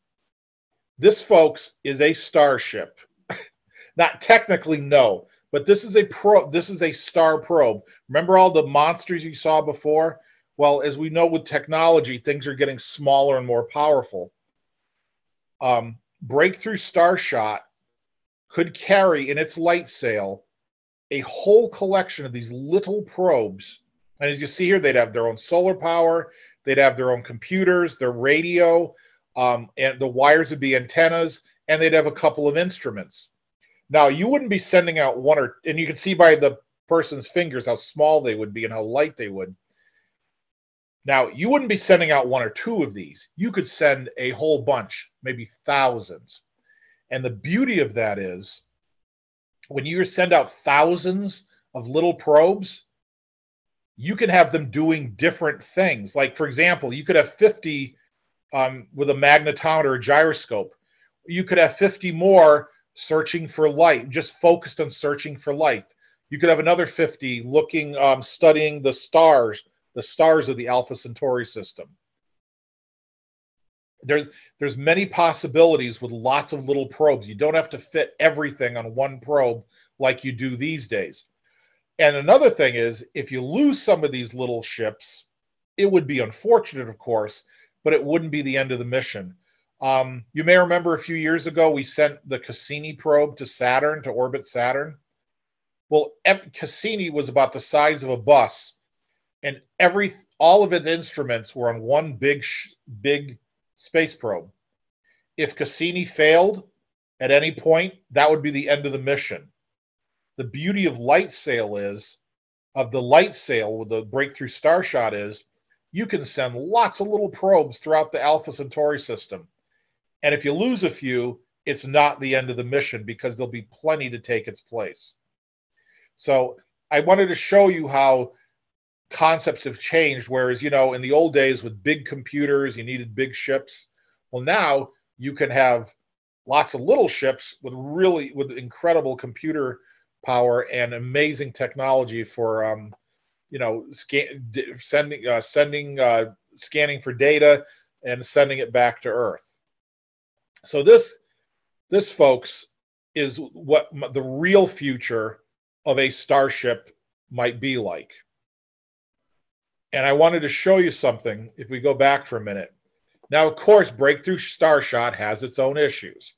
This, folks, is a starship. Not technically, no, but this is a pro. This is a star probe. Remember all the monsters you saw before? Well, as we know with technology, things are getting smaller and more powerful. Um, Breakthrough Starshot could carry in its light sail a whole collection of these little probes. And as you see here, they'd have their own solar power, they'd have their own computers, their radio, um, and the wires would be antennas, and they'd have a couple of instruments. Now, you wouldn't be sending out one or, and you can see by the person's fingers how small they would be and how light they would. Now, you wouldn't be sending out one or two of these. You could send a whole bunch, maybe thousands. And the beauty of that is when you send out thousands of little probes, you can have them doing different things. Like, for example, you could have 50 um, with a magnetometer or gyroscope. You could have 50 more searching for light, just focused on searching for life. You could have another 50 looking, um, studying the stars, the stars of the Alpha Centauri system. There's there's many possibilities with lots of little probes. You don't have to fit everything on one probe like you do these days. And another thing is, if you lose some of these little ships, it would be unfortunate, of course, but it wouldn't be the end of the mission. Um, you may remember a few years ago we sent the Cassini probe to Saturn to orbit Saturn. Well, Cassini was about the size of a bus, and every all of its instruments were on one big big space probe. If Cassini failed at any point, that would be the end of the mission. The beauty of light sail is, of the light sail with the breakthrough starshot is, you can send lots of little probes throughout the Alpha Centauri system. And if you lose a few, it's not the end of the mission because there'll be plenty to take its place. So I wanted to show you how concepts have changed. Whereas, you know, in the old days with big computers, you needed big ships. Well, now you can have lots of little ships with really with incredible computer power and amazing technology for um, you know scan, sending uh, sending uh, scanning for data and sending it back to Earth. So this this folks is what the real future of a starship might be like. And I wanted to show you something if we go back for a minute. Now, of course, Breakthrough Starshot has its own issues.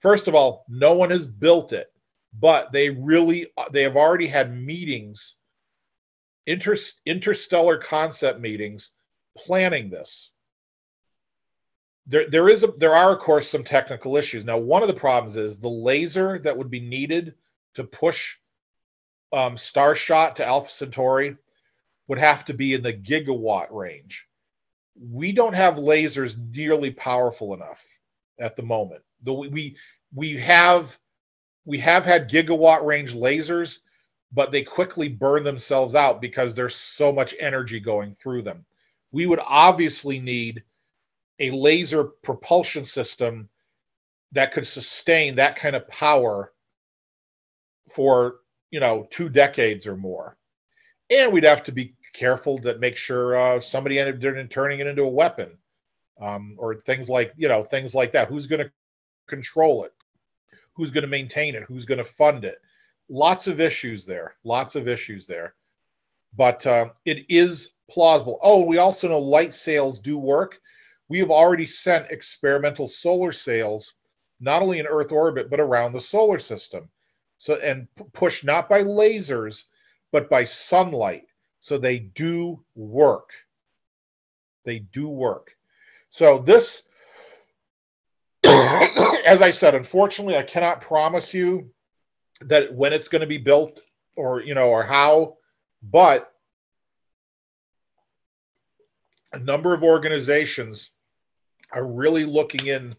First of all, no one has built it, but they really they have already had meetings, inter, interstellar concept meetings, planning this. There, there is a, there are of course some technical issues. Now, one of the problems is the laser that would be needed to push um, Starshot to Alpha Centauri would have to be in the gigawatt range. We don't have lasers nearly powerful enough at the moment. The, we we have we have had gigawatt range lasers, but they quickly burn themselves out because there's so much energy going through them. We would obviously need a laser propulsion system that could sustain that kind of power for you know two decades or more and we'd have to be careful to make sure uh, somebody ended up turning it into a weapon um, or things like you know things like that. Who's going to control it? Who's going to maintain it? Who's going to fund it? Lots of issues there lots of issues there. But uh, it is plausible. Oh we also know light sails do work. We have already sent experimental solar sails not only in earth orbit but around the solar system. So and pushed not by lasers but by sunlight. So they do work. They do work. So this, as I said, unfortunately, I cannot promise you that when it's going to be built or, you know, or how, but a number of organizations are really looking in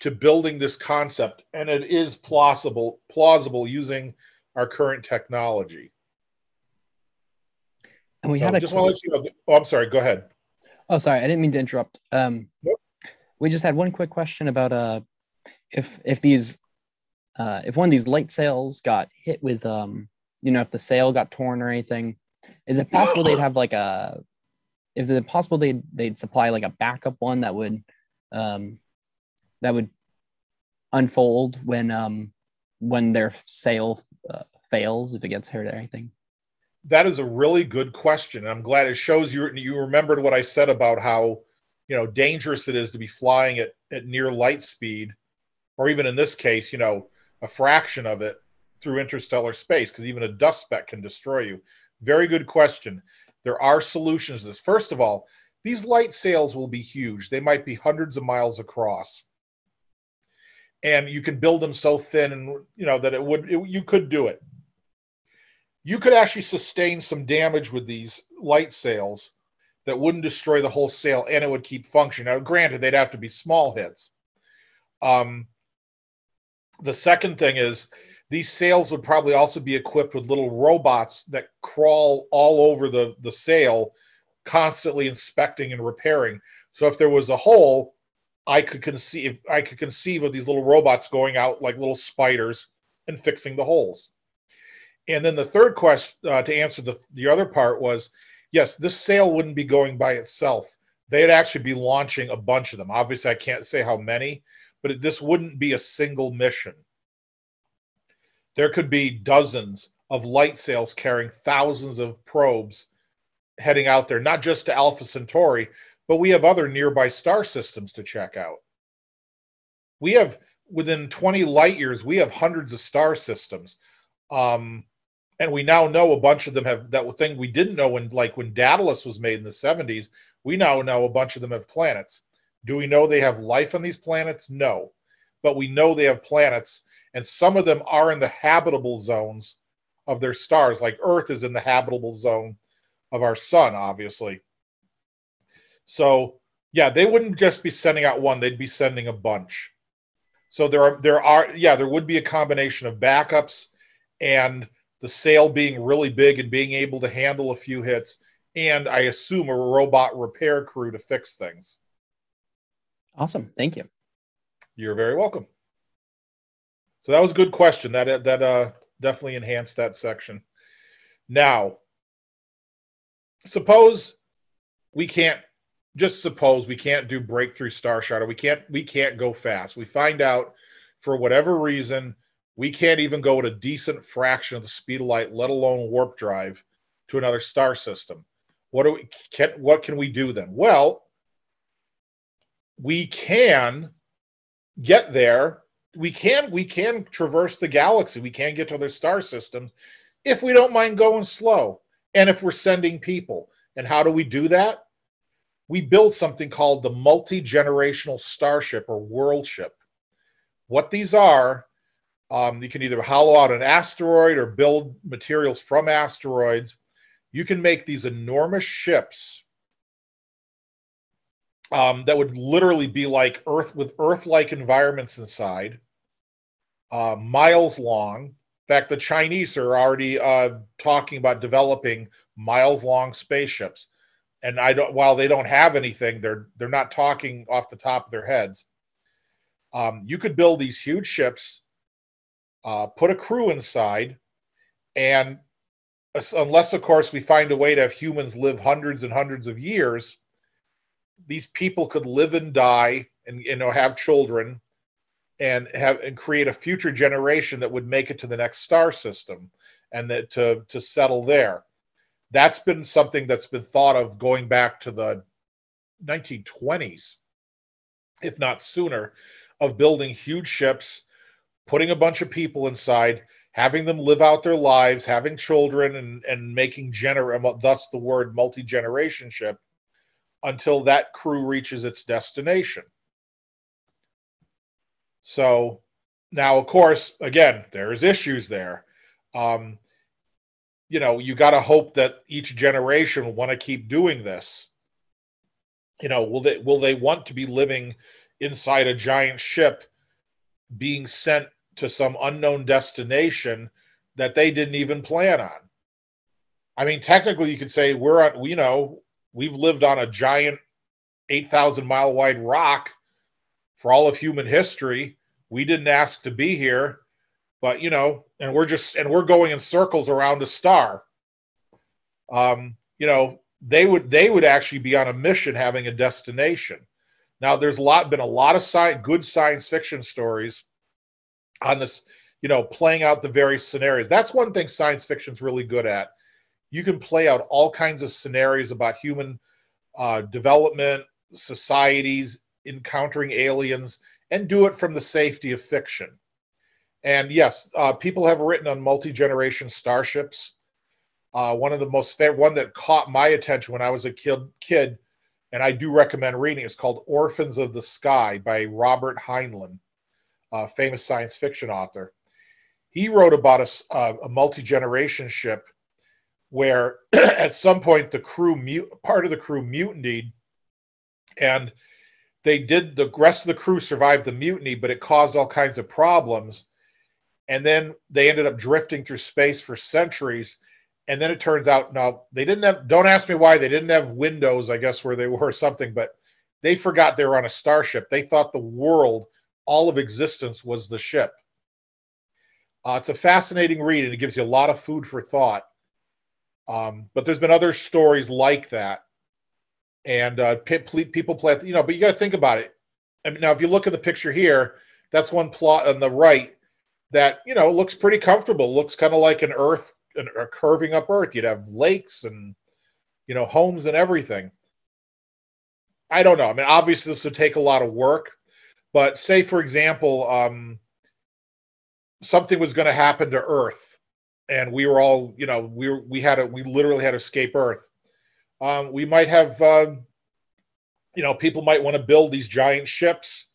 to building this concept and it is plausible plausible using our current technology and we so had a just want to let you know. Oh, I'm sorry. Go ahead. Oh, sorry. I didn't mean to interrupt. Um, nope. We just had one quick question about uh, if if these uh, if one of these light sails got hit with um, you know, if the sail got torn or anything, is it possible they'd have like a if it's possible they'd they'd supply like a backup one that would um, that would unfold when um, when their sail uh, fails if it gets hurt or anything? That is a really good question. I'm glad it shows you you remembered what I said about how you know dangerous it is to be flying at, at near light speed, or even in this case, you know, a fraction of it through interstellar space, because even a dust speck can destroy you. Very good question. There are solutions to this. First of all, these light sails will be huge. They might be hundreds of miles across and you can build them so thin and you know that it would it, you could do it you could actually sustain some damage with these light sails that wouldn't destroy the whole sail and it would keep functioning. Now granted they'd have to be small hits. Um, the second thing is these sails would probably also be equipped with little robots that crawl all over the, the sail constantly inspecting and repairing. So if there was a hole I could conceive I could conceive of these little robots going out like little spiders and fixing the holes. And then the third question uh, to answer the the other part was, yes, this sail wouldn't be going by itself. They'd actually be launching a bunch of them. Obviously, I can't say how many, but it, this wouldn't be a single mission. There could be dozens of light sails carrying thousands of probes heading out there, not just to Alpha Centauri, but we have other nearby star systems to check out. We have within 20 light years, we have hundreds of star systems. Um, and we now know a bunch of them have that thing we didn't know when like when Daedalus was made in the 70s, we now know a bunch of them have planets. Do we know they have life on these planets? No. But we know they have planets, and some of them are in the habitable zones of their stars, like Earth is in the habitable zone of our sun, obviously. So yeah, they wouldn't just be sending out one; they'd be sending a bunch. So there are there are yeah, there would be a combination of backups and the sail being really big and being able to handle a few hits, and I assume a robot repair crew to fix things. Awesome, thank you. You're very welcome. So that was a good question. That that uh, definitely enhanced that section. Now, suppose we can't just suppose we can't do breakthrough starshot or we can't we can't go fast we find out for whatever reason we can't even go at a decent fraction of the speed of light let alone warp drive to another star system. What do we can what can we do then? Well we can get there. We can we can traverse the galaxy. We can get to other star systems if we don't mind going slow and if we're sending people. And how do we do that? We build something called the multi generational starship or world ship. What these are, um, you can either hollow out an asteroid or build materials from asteroids. You can make these enormous ships um, that would literally be like Earth with Earth-like environments inside, uh, miles long. In fact, the Chinese are already uh, talking about developing miles-long spaceships and I don't. While they don't have anything, they're they're not talking off the top of their heads. Um, you could build these huge ships, uh, put a crew inside, and unless, of course, we find a way to have humans live hundreds and hundreds of years, these people could live and die, and you know have children, and have and create a future generation that would make it to the next star system, and that to to settle there. That's been something that's been thought of going back to the 1920s, if not sooner, of building huge ships, putting a bunch of people inside, having them live out their lives, having children, and, and making gener thus the word multi generation ship until that crew reaches its destination. So now, of course, again, there's issues there. Um, you know, you got to hope that each generation will want to keep doing this. You know, will they will they want to be living inside a giant ship being sent to some unknown destination that they didn't even plan on? I mean, technically you could say we're on, you know, we've lived on a giant 8,000 mile wide rock for all of human history. We didn't ask to be here but you know, and we're just and we're going in circles around a star. Um, you know, they would they would actually be on a mission having a destination. Now there's a lot been a lot of sci- good science fiction stories on this, you know, playing out the various scenarios. That's one thing science fiction's really good at. You can play out all kinds of scenarios about human uh, development, societies, encountering aliens, and do it from the safety of fiction. And yes, uh, people have written on multi generation starships. Uh, one of the most favorite, one that caught my attention when I was a kid, kid, and I do recommend reading. It's called Orphans of the Sky by Robert Heinlein, a famous science fiction author. He wrote about a, uh, a multi generation ship where at some point the crew part of the crew mutinied and they did the rest of the crew survived the mutiny but it caused all kinds of problems. And then they ended up drifting through space for centuries. And then it turns out no they didn't have don't ask me why they didn't have windows i guess where they were or something but they forgot they were on a starship. They thought the world all of existence was the ship uh, it's a fascinating read and it gives you a lot of food for thought um, but there's been other stories like that and uh, people play, you know, but you got to think about it. I mean, now if you look at the picture here, that's one plot on the right that you know looks pretty comfortable. Looks kind of like an Earth, an, a curving up Earth. You'd have lakes and you know homes and everything. I don't know. I mean, obviously this would take a lot of work, but say for example, um, something was going to happen to Earth, and we were all, you know, we were, we had a, we literally had to escape Earth um, we might have, uh, you know, people might want to build these giant ships,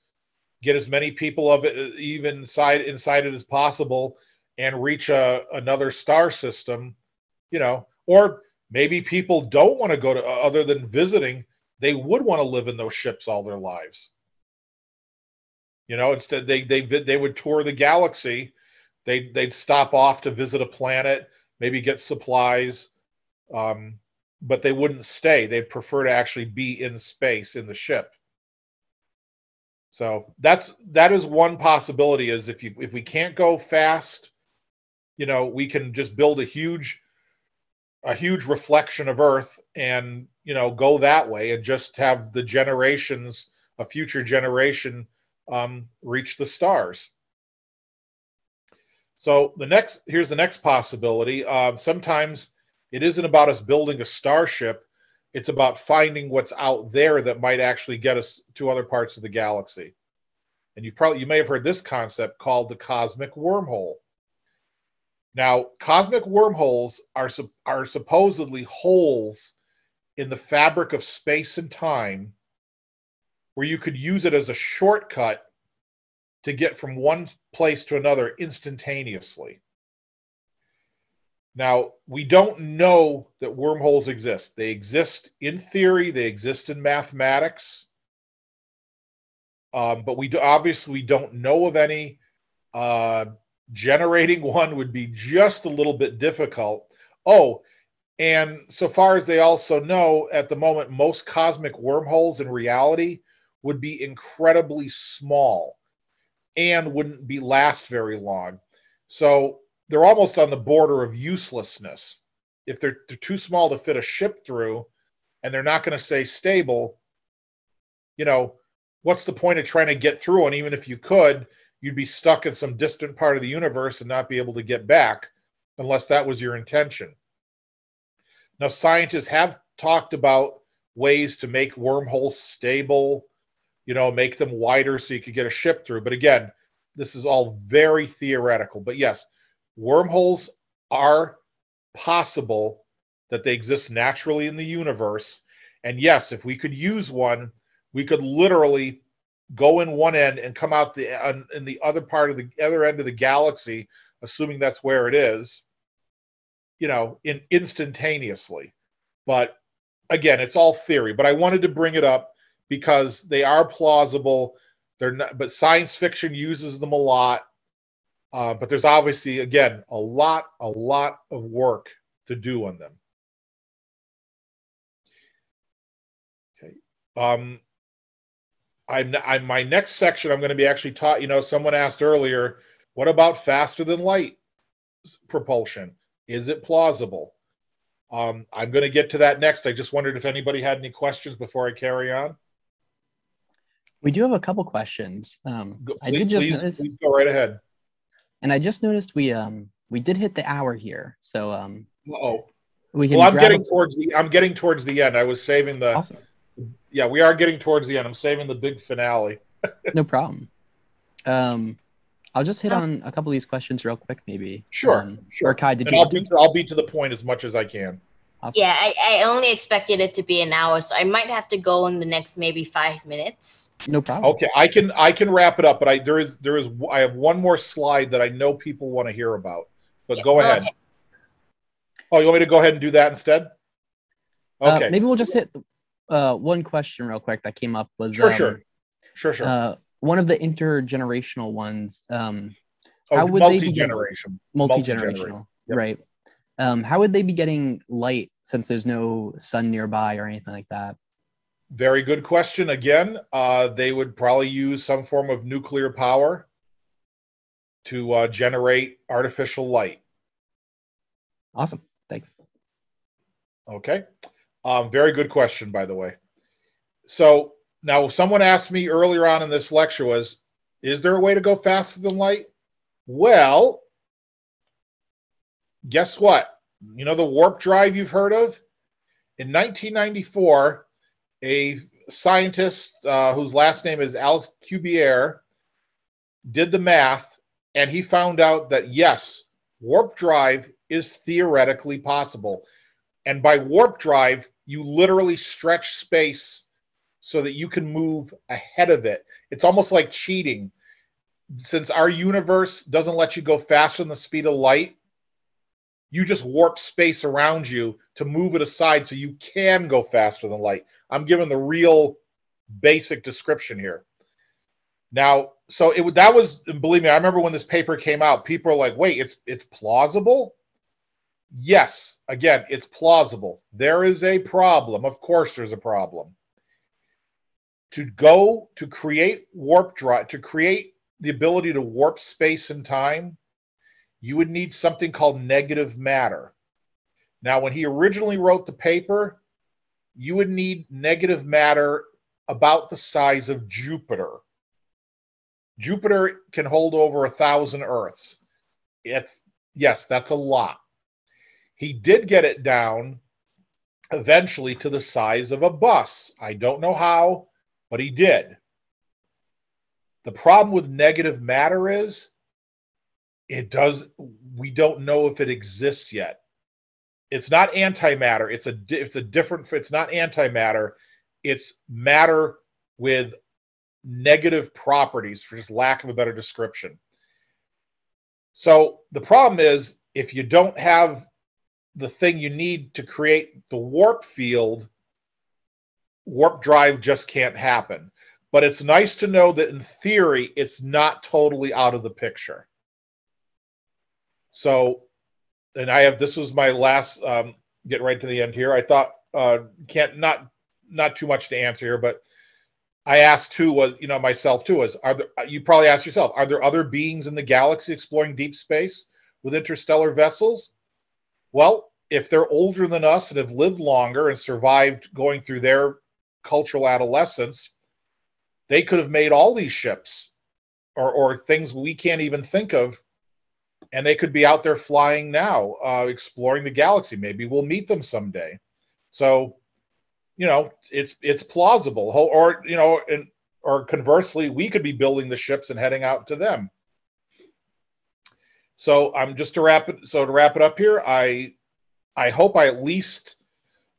get as many people of it even inside inside it as possible, and reach a, another star system. You know, or maybe people don't want to go to other than visiting. They would want to live in those ships all their lives. You know, instead they they they would tour the galaxy. They they'd stop off to visit a planet, maybe get supplies. Um, but they wouldn't stay. They'd prefer to actually be in space in the ship. So that's that is one possibility is if you if we can't go fast, you know, we can just build a huge a huge reflection of Earth and you know go that way and just have the generations, a future generation, um, reach the stars. So the next here's the next possibility. Uh, sometimes it isn't about us building a starship. It's about finding what's out there that might actually get us to other parts of the galaxy. And you probably you may have heard this concept called the cosmic wormhole. Now, cosmic wormholes are are supposedly holes in the fabric of space and time where you could use it as a shortcut to get from one place to another instantaneously. Now, we don't know that wormholes exist. They exist in theory, they exist in mathematics, um, but we do, obviously we don't know of any. Uh, generating one would be just a little bit difficult. Oh, and so far as they also know, at the moment, most cosmic wormholes in reality would be incredibly small and wouldn't be last very long. So they're almost on the border of uselessness. If they're, they're too small to fit a ship through and they're not going to stay stable, you know, what's the point of trying to get through? And even if you could, you'd be stuck in some distant part of the universe and not be able to get back unless that was your intention. Now, scientists have talked about ways to make wormholes stable, you know, make them wider so you could get a ship through. But again, this is all very theoretical. But yes, wormholes are possible that they exist naturally in the universe. And yes, if we could use one, we could literally go in one end and come out the uh, in the other part of the other end of the galaxy, assuming that's where it is, you know, in instantaneously. But again, it's all theory. But I wanted to bring it up because they are plausible. They're not, but science fiction uses them a lot. Uh, but there's obviously, again, a lot, a lot of work to do on them. Okay. Um, I'm, I'm my next section. I'm going to be actually taught. You know, someone asked earlier, what about faster than light propulsion? Is it plausible? Um, I'm going to get to that next. I just wondered if anybody had any questions before I carry on. We do have a couple questions. Um, Go, I did just please, notice, please go right ahead. and I just noticed we um we did hit the hour here, so um Oh, we can. well, I'm getting a- towards the. I'm getting towards the end. I was saving the. awesome. Yeah, we are getting towards the end. I'm saving the big finale. No problem. Um, I'll just hit on a couple of these questions real quick, maybe. Sure, Um, sure. Or Kai, did And you? I'll be. I'll be to the point as much as I can. Awesome. Yeah, I, I only expected it to be an hour, so I might have to go in the next maybe five minutes. No problem. Okay, I can. I can wrap it up, but I there is there is. I have one more slide that I know people want to hear about. But Yeah, go ahead. Oh, you want me to go ahead and do that instead? Uh, Okay. maybe we'll just hit uh, one question real quick that came up was Sure, um, sure. Sure, sure. Uh, one of the intergenerational ones. Um, oh, how would they be multi-generation. multi Multi-generation. generational, Yep. right? Um, how would they be getting light since there's no sun nearby or anything like that? Very good question. Again, uh, they would probably use some form of nuclear power to uh, generate artificial light. Awesome. Thanks. Okay. Um, very good question, by the way. So now, someone asked me earlier on in this lecture was, is there a way to go faster than light? Well, guess what? You know the warp drive you've heard of? In 1994, a scientist uh, whose last name is Alex Cubier did the math, and he found out that yes, warp drive is theoretically possible. And by warp drive, you literally stretch space so that you can move ahead of it. It's almost like cheating. Since our universe doesn't let you go faster than the speed of light, you just warp space around you to move it aside so you can go faster than light. I'm giving the real basic description here. Now, so it that was believe me, I remember when this paper came out, people are like, "Wait, it's it's plausible?" Yes, again, it's plausible. There is a problem. Of course there's a problem. To go to create warp drive, to create the ability to warp space and time, you would need something called negative matter. Now, when he originally wrote the paper, you would need negative matter about the size of Jupiter. Jupiter can hold over a thousand Earths. It's yes, that's a lot. He did get it down eventually to the size of a bus. I don't know how, but he did. The problem with negative matter is it does we don't know if it exists yet. It's not antimatter. It's a it's a different it's not antimatter. It's matter with negative properties for just lack of a better description. So the problem is if you don't have the thing you need to create the warp field, warp drive just can't happen. But it's nice to know that in theory, it's not totally out of the picture. So, and I have this was my last um, getting right to the end here. I thought uh, can't not not too much to answer here, but I asked too was you know myself too was are there you probably asked yourself are there other beings in the galaxy exploring deep space with interstellar vessels? Well, if they're older than us and have lived longer and survived going through their cultural adolescence, they could have made all these ships or, or things we can't even think of. And they could be out there flying now, uh, exploring the galaxy. Maybe we'll meet them someday. So, you know, it's it's plausible. Or you know, and or conversely, we could be building the ships and heading out to them. So I'm just to wrap it. So to wrap it up here, I I hope I at least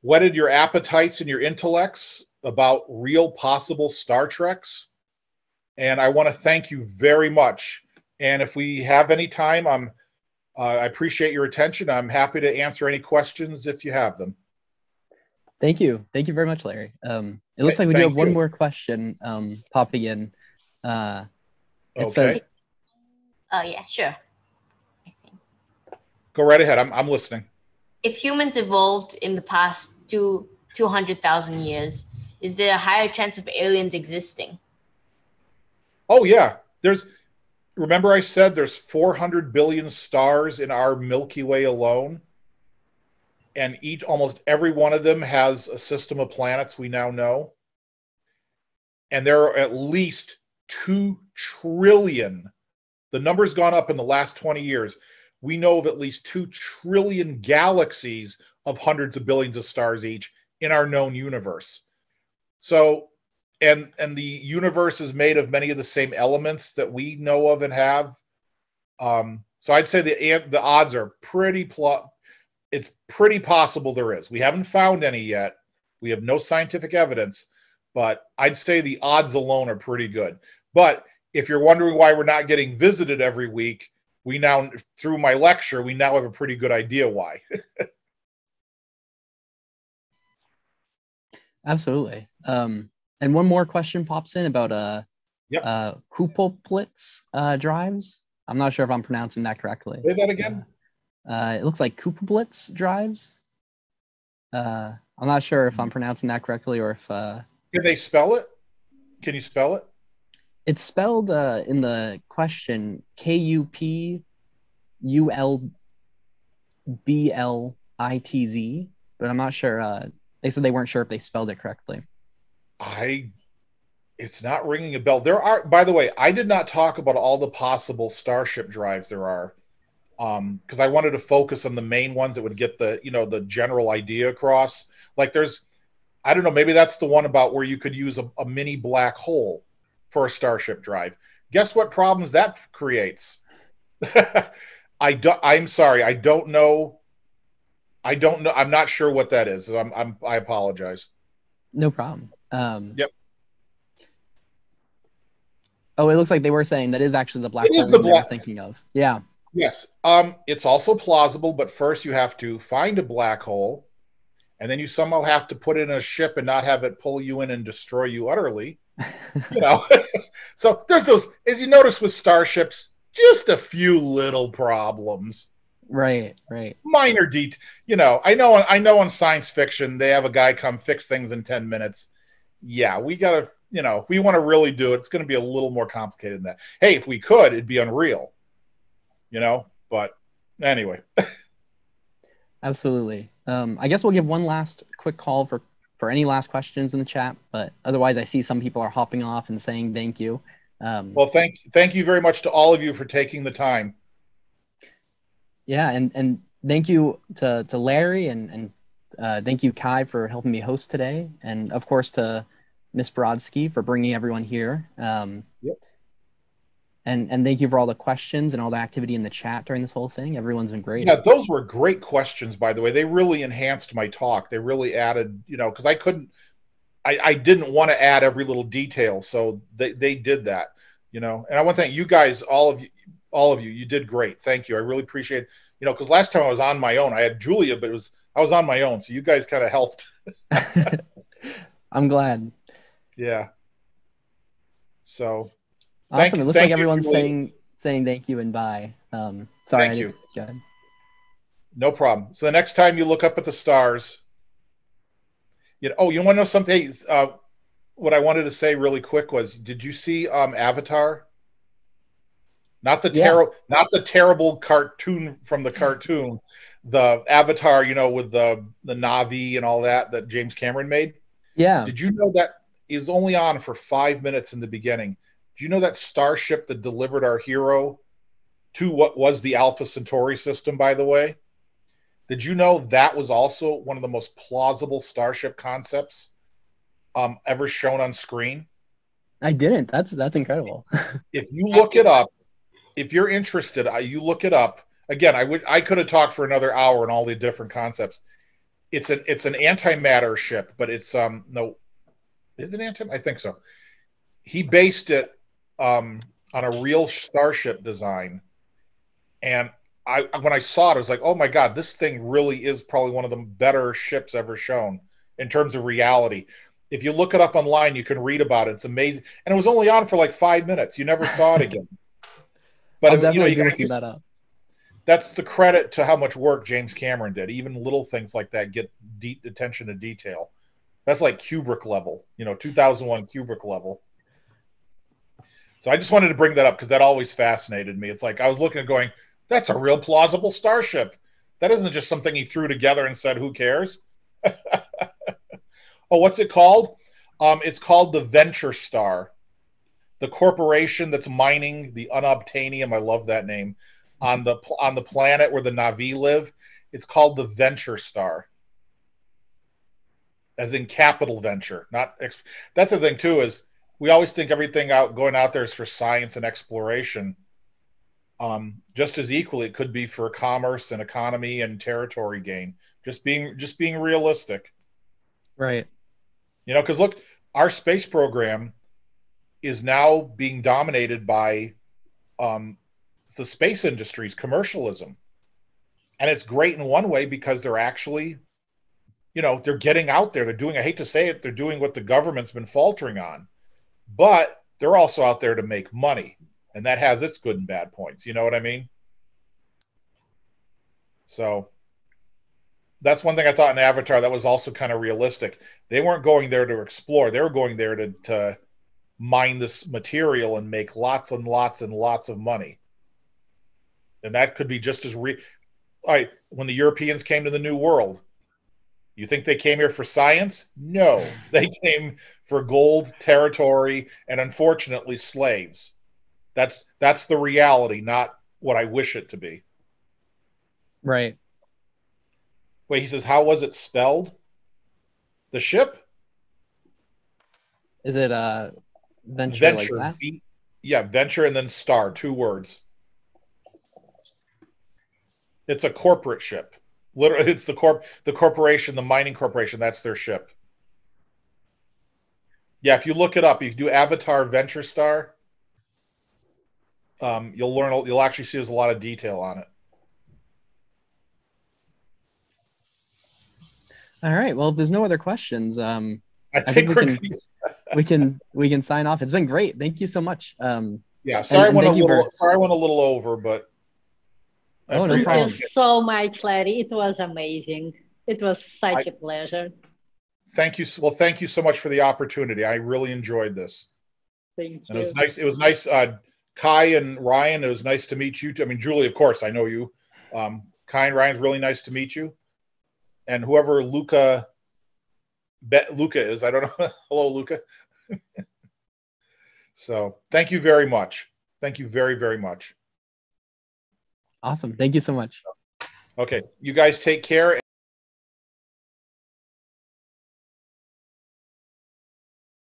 whetted your appetites and your intellects about real possible Star Treks. And I want to thank you very much. And if we have any time, I'm uh, I appreciate your attention. I'm happy to answer any questions if you have them. Thank you. Thank you very much, Larry. Um, it looks like we do Thank have one more question um, popping in. Uh, it Okay. says, Oh yeah, sure. I think. Go right ahead. I'm I'm listening. If humans evolved in the past two two hundred thousand years, is there a higher chance of aliens existing? Oh yeah. There's remember I said there's 400 billion stars in our Milky Way alone. and each almost every one of them has a system of planets we now know. And there are at least 2 trillion. The number's gone up in the last 20 years. We know of at least 2 trillion galaxies of hundreds of billions of stars each in our known universe. So and and the universe is made of many of the same elements that we know of and have. Um, so I'd say the the odds are pretty pl- it's pretty possible there is. We haven't found any yet. We have no scientific evidence, but I'd say the odds alone are pretty good. But if you're wondering why we're not getting visited every week, we now through my lecture, we now have a pretty good idea why. Absolutely. Um, and one more question pops in about uh, Yep. uh, uh, drives. I'm not sure if I'm pronouncing that correctly. Say that again. Uh, it looks like Kupoblitz drives. Uh, I'm not sure if I'm pronouncing that correctly or if uh, Can they spell it? Can you spell it? it's spelled uh, in the question K U P U L B L I T Z, but I'm not sure. Uh, they said they weren't sure if they spelled it correctly. I it's not ringing a bell. There are by the way, I did not talk about all the possible starship drives there are. Um, because I wanted to focus on the main ones that would get the, you know, the general idea across. Like there's I don't know, maybe that's the one about where you could use a, a mini black hole for a starship drive. Guess what problems that creates? I do, I'm sorry, I don't know. I don't know. I'm not sure what that is. I'm, I'm I apologize. No problem. Um, Yep. Oh, it looks like they were saying that is actually the black It is hole the black- thinking of. Yeah. Yes. Um, it's also plausible, but first you have to find a black hole, and then you somehow have to put in a ship and not have it pull you in and destroy you utterly. You know. so there's those as you notice with starships, just a few little problems. right. Right. Minor det you know, I know I know in science fiction they have a guy come fix things in 10 minutes. Yeah, we gotta, you know, if we want to really do it, it's gonna be a little more complicated than that. Hey, if we could, it'd be unreal. You know, but anyway. Absolutely. Um, I guess we'll give one last quick call for for any last questions in the chat, but otherwise, I see some people are hopping off and saying thank you. Um, Well, thank thank you very much to all of you for taking the time. yeah, and and thank you to to Larry and and uh, thank you Kai for helping me host today, and of course to Miss Brodsky for bringing everyone here. Um, Yep. And and thank you for all the questions and all the activity in the chat during this whole thing. Everyone's been great. Yeah, those were great questions, by the way. They really enhanced my talk. They really added, you know, because I couldn't, I, I didn't want to add every little detail, so they, they did that, you know. And I want to thank you guys, all of you, all of you. You did great. Thank you. I really appreciate, you know, because last time I was on my own, I had Julia, but it was I was on my own, so you guys kind of helped. I'm glad. Yeah. So Awesome. you- it looks like everyone's Julie. saying saying thank you and bye. Um, sorry. Thank you. didn't- Go ahead. No problem. So the next time you look up at the stars, you know, oh, you want to know something? Uh, what I wanted to say really quick was, did you see um, Avatar? Not the Yeah. terrible, not the terrible cartoon from the cartoon, the Avatar, you know, with the the Na'vi and all that that James Cameron made. Yeah. Did you know that is only on for five minutes in the beginning? Do you know that starship that delivered our hero to what was the Alpha Centauri system, by the way? Did you know that was also one of the most plausible starship concepts um, ever shown on screen? I didn't. That's that's incredible. If you look it up, if you're interested, I, you look it up. Again, I would I could have talked for another hour on all the different concepts. It's an it's an antimatter ship, but it's um no, is it anti? I think so. He based it um, on a real starship design, and I when I saw it, I was like, oh my god, this thing really is probably one of the better ships ever shown in terms of reality. If you look it up online, you can read about it. It's amazing, and it was only on for like five minutes. You never saw it again. But I'll you know, you be looking use- that up. that's the credit to how much work James Cameron did. Even little things like that get deep attention to detail. That's like Kubrick level, you know, 2001 Kubrick level. So I just wanted to bring that up because that always fascinated me. It's like I was looking at going, that's a real plausible starship. That isn't just something he threw together and said, "Who cares?" oh, what's it called? Um, it's called the Venture Star, the corporation that's mining the unobtainium. I love that name on the on the planet where the Na'vi live. It's called the Venture Star, as in capital venture. Not ex- that's the thing too is we always think everything out going out there is for science and exploration. Um, just as equally, it could be for commerce and economy and territory gain. Just being just being realistic. Right. You know, because look, our space program is now being dominated by um, the space industry's commercialism. And it's great in one way because they're actually, you know, they're getting out there. They're doing, I hate to say it, they're doing what the government's been faltering on. But they're also out there to make money. And that has its good and bad points. You know what I mean? So that's one thing I thought in Avatar that was also kind of realistic. They weren't going there to explore; they were going there to, to mine this material and make lots and lots and lots of money. And that could be just as re. All right, when the Europeans came to the New World, you think they came here for science? No, they came for gold, territory, and unfortunately slaves. That's that's the reality, not what I wish it to be. Right. Wait, he says, how was it spelled? The ship? Is it uh venture, Venture. like that? V- yeah, venture and then star, two words. It's a corporate ship. Literally, it's the corp the corporation, the mining corporation, that's their ship. Yeah, if you look it up, if you do Avatar Venture Star, um, you'll learn you'll actually see there's a lot of detail on it. All right. Well, if there's no other questions, um, I I think, we're can we can we can sign off. It's been great. Thank you so much. Um, yeah. Sorry, I and went a little. Sorry, I went a little over, but I Oh, no appreciate problem. Thank you so much, Larry. It was amazing. It was such I- a pleasure. Thank you. Well, thank you so much for the opportunity. I really enjoyed this, Thank and it was nice. It was nice. Uh, Kai and Ryan, it was nice to meet you. I mean, Julie, of course, I know you. Um, Kai and Ryan's really nice to meet you, and whoever Luca, Be- Luca is, I don't know. Hello, Luca. so, thank you very much. Thank you very, very much. Awesome. Thank you so much. Okay, you guys take care.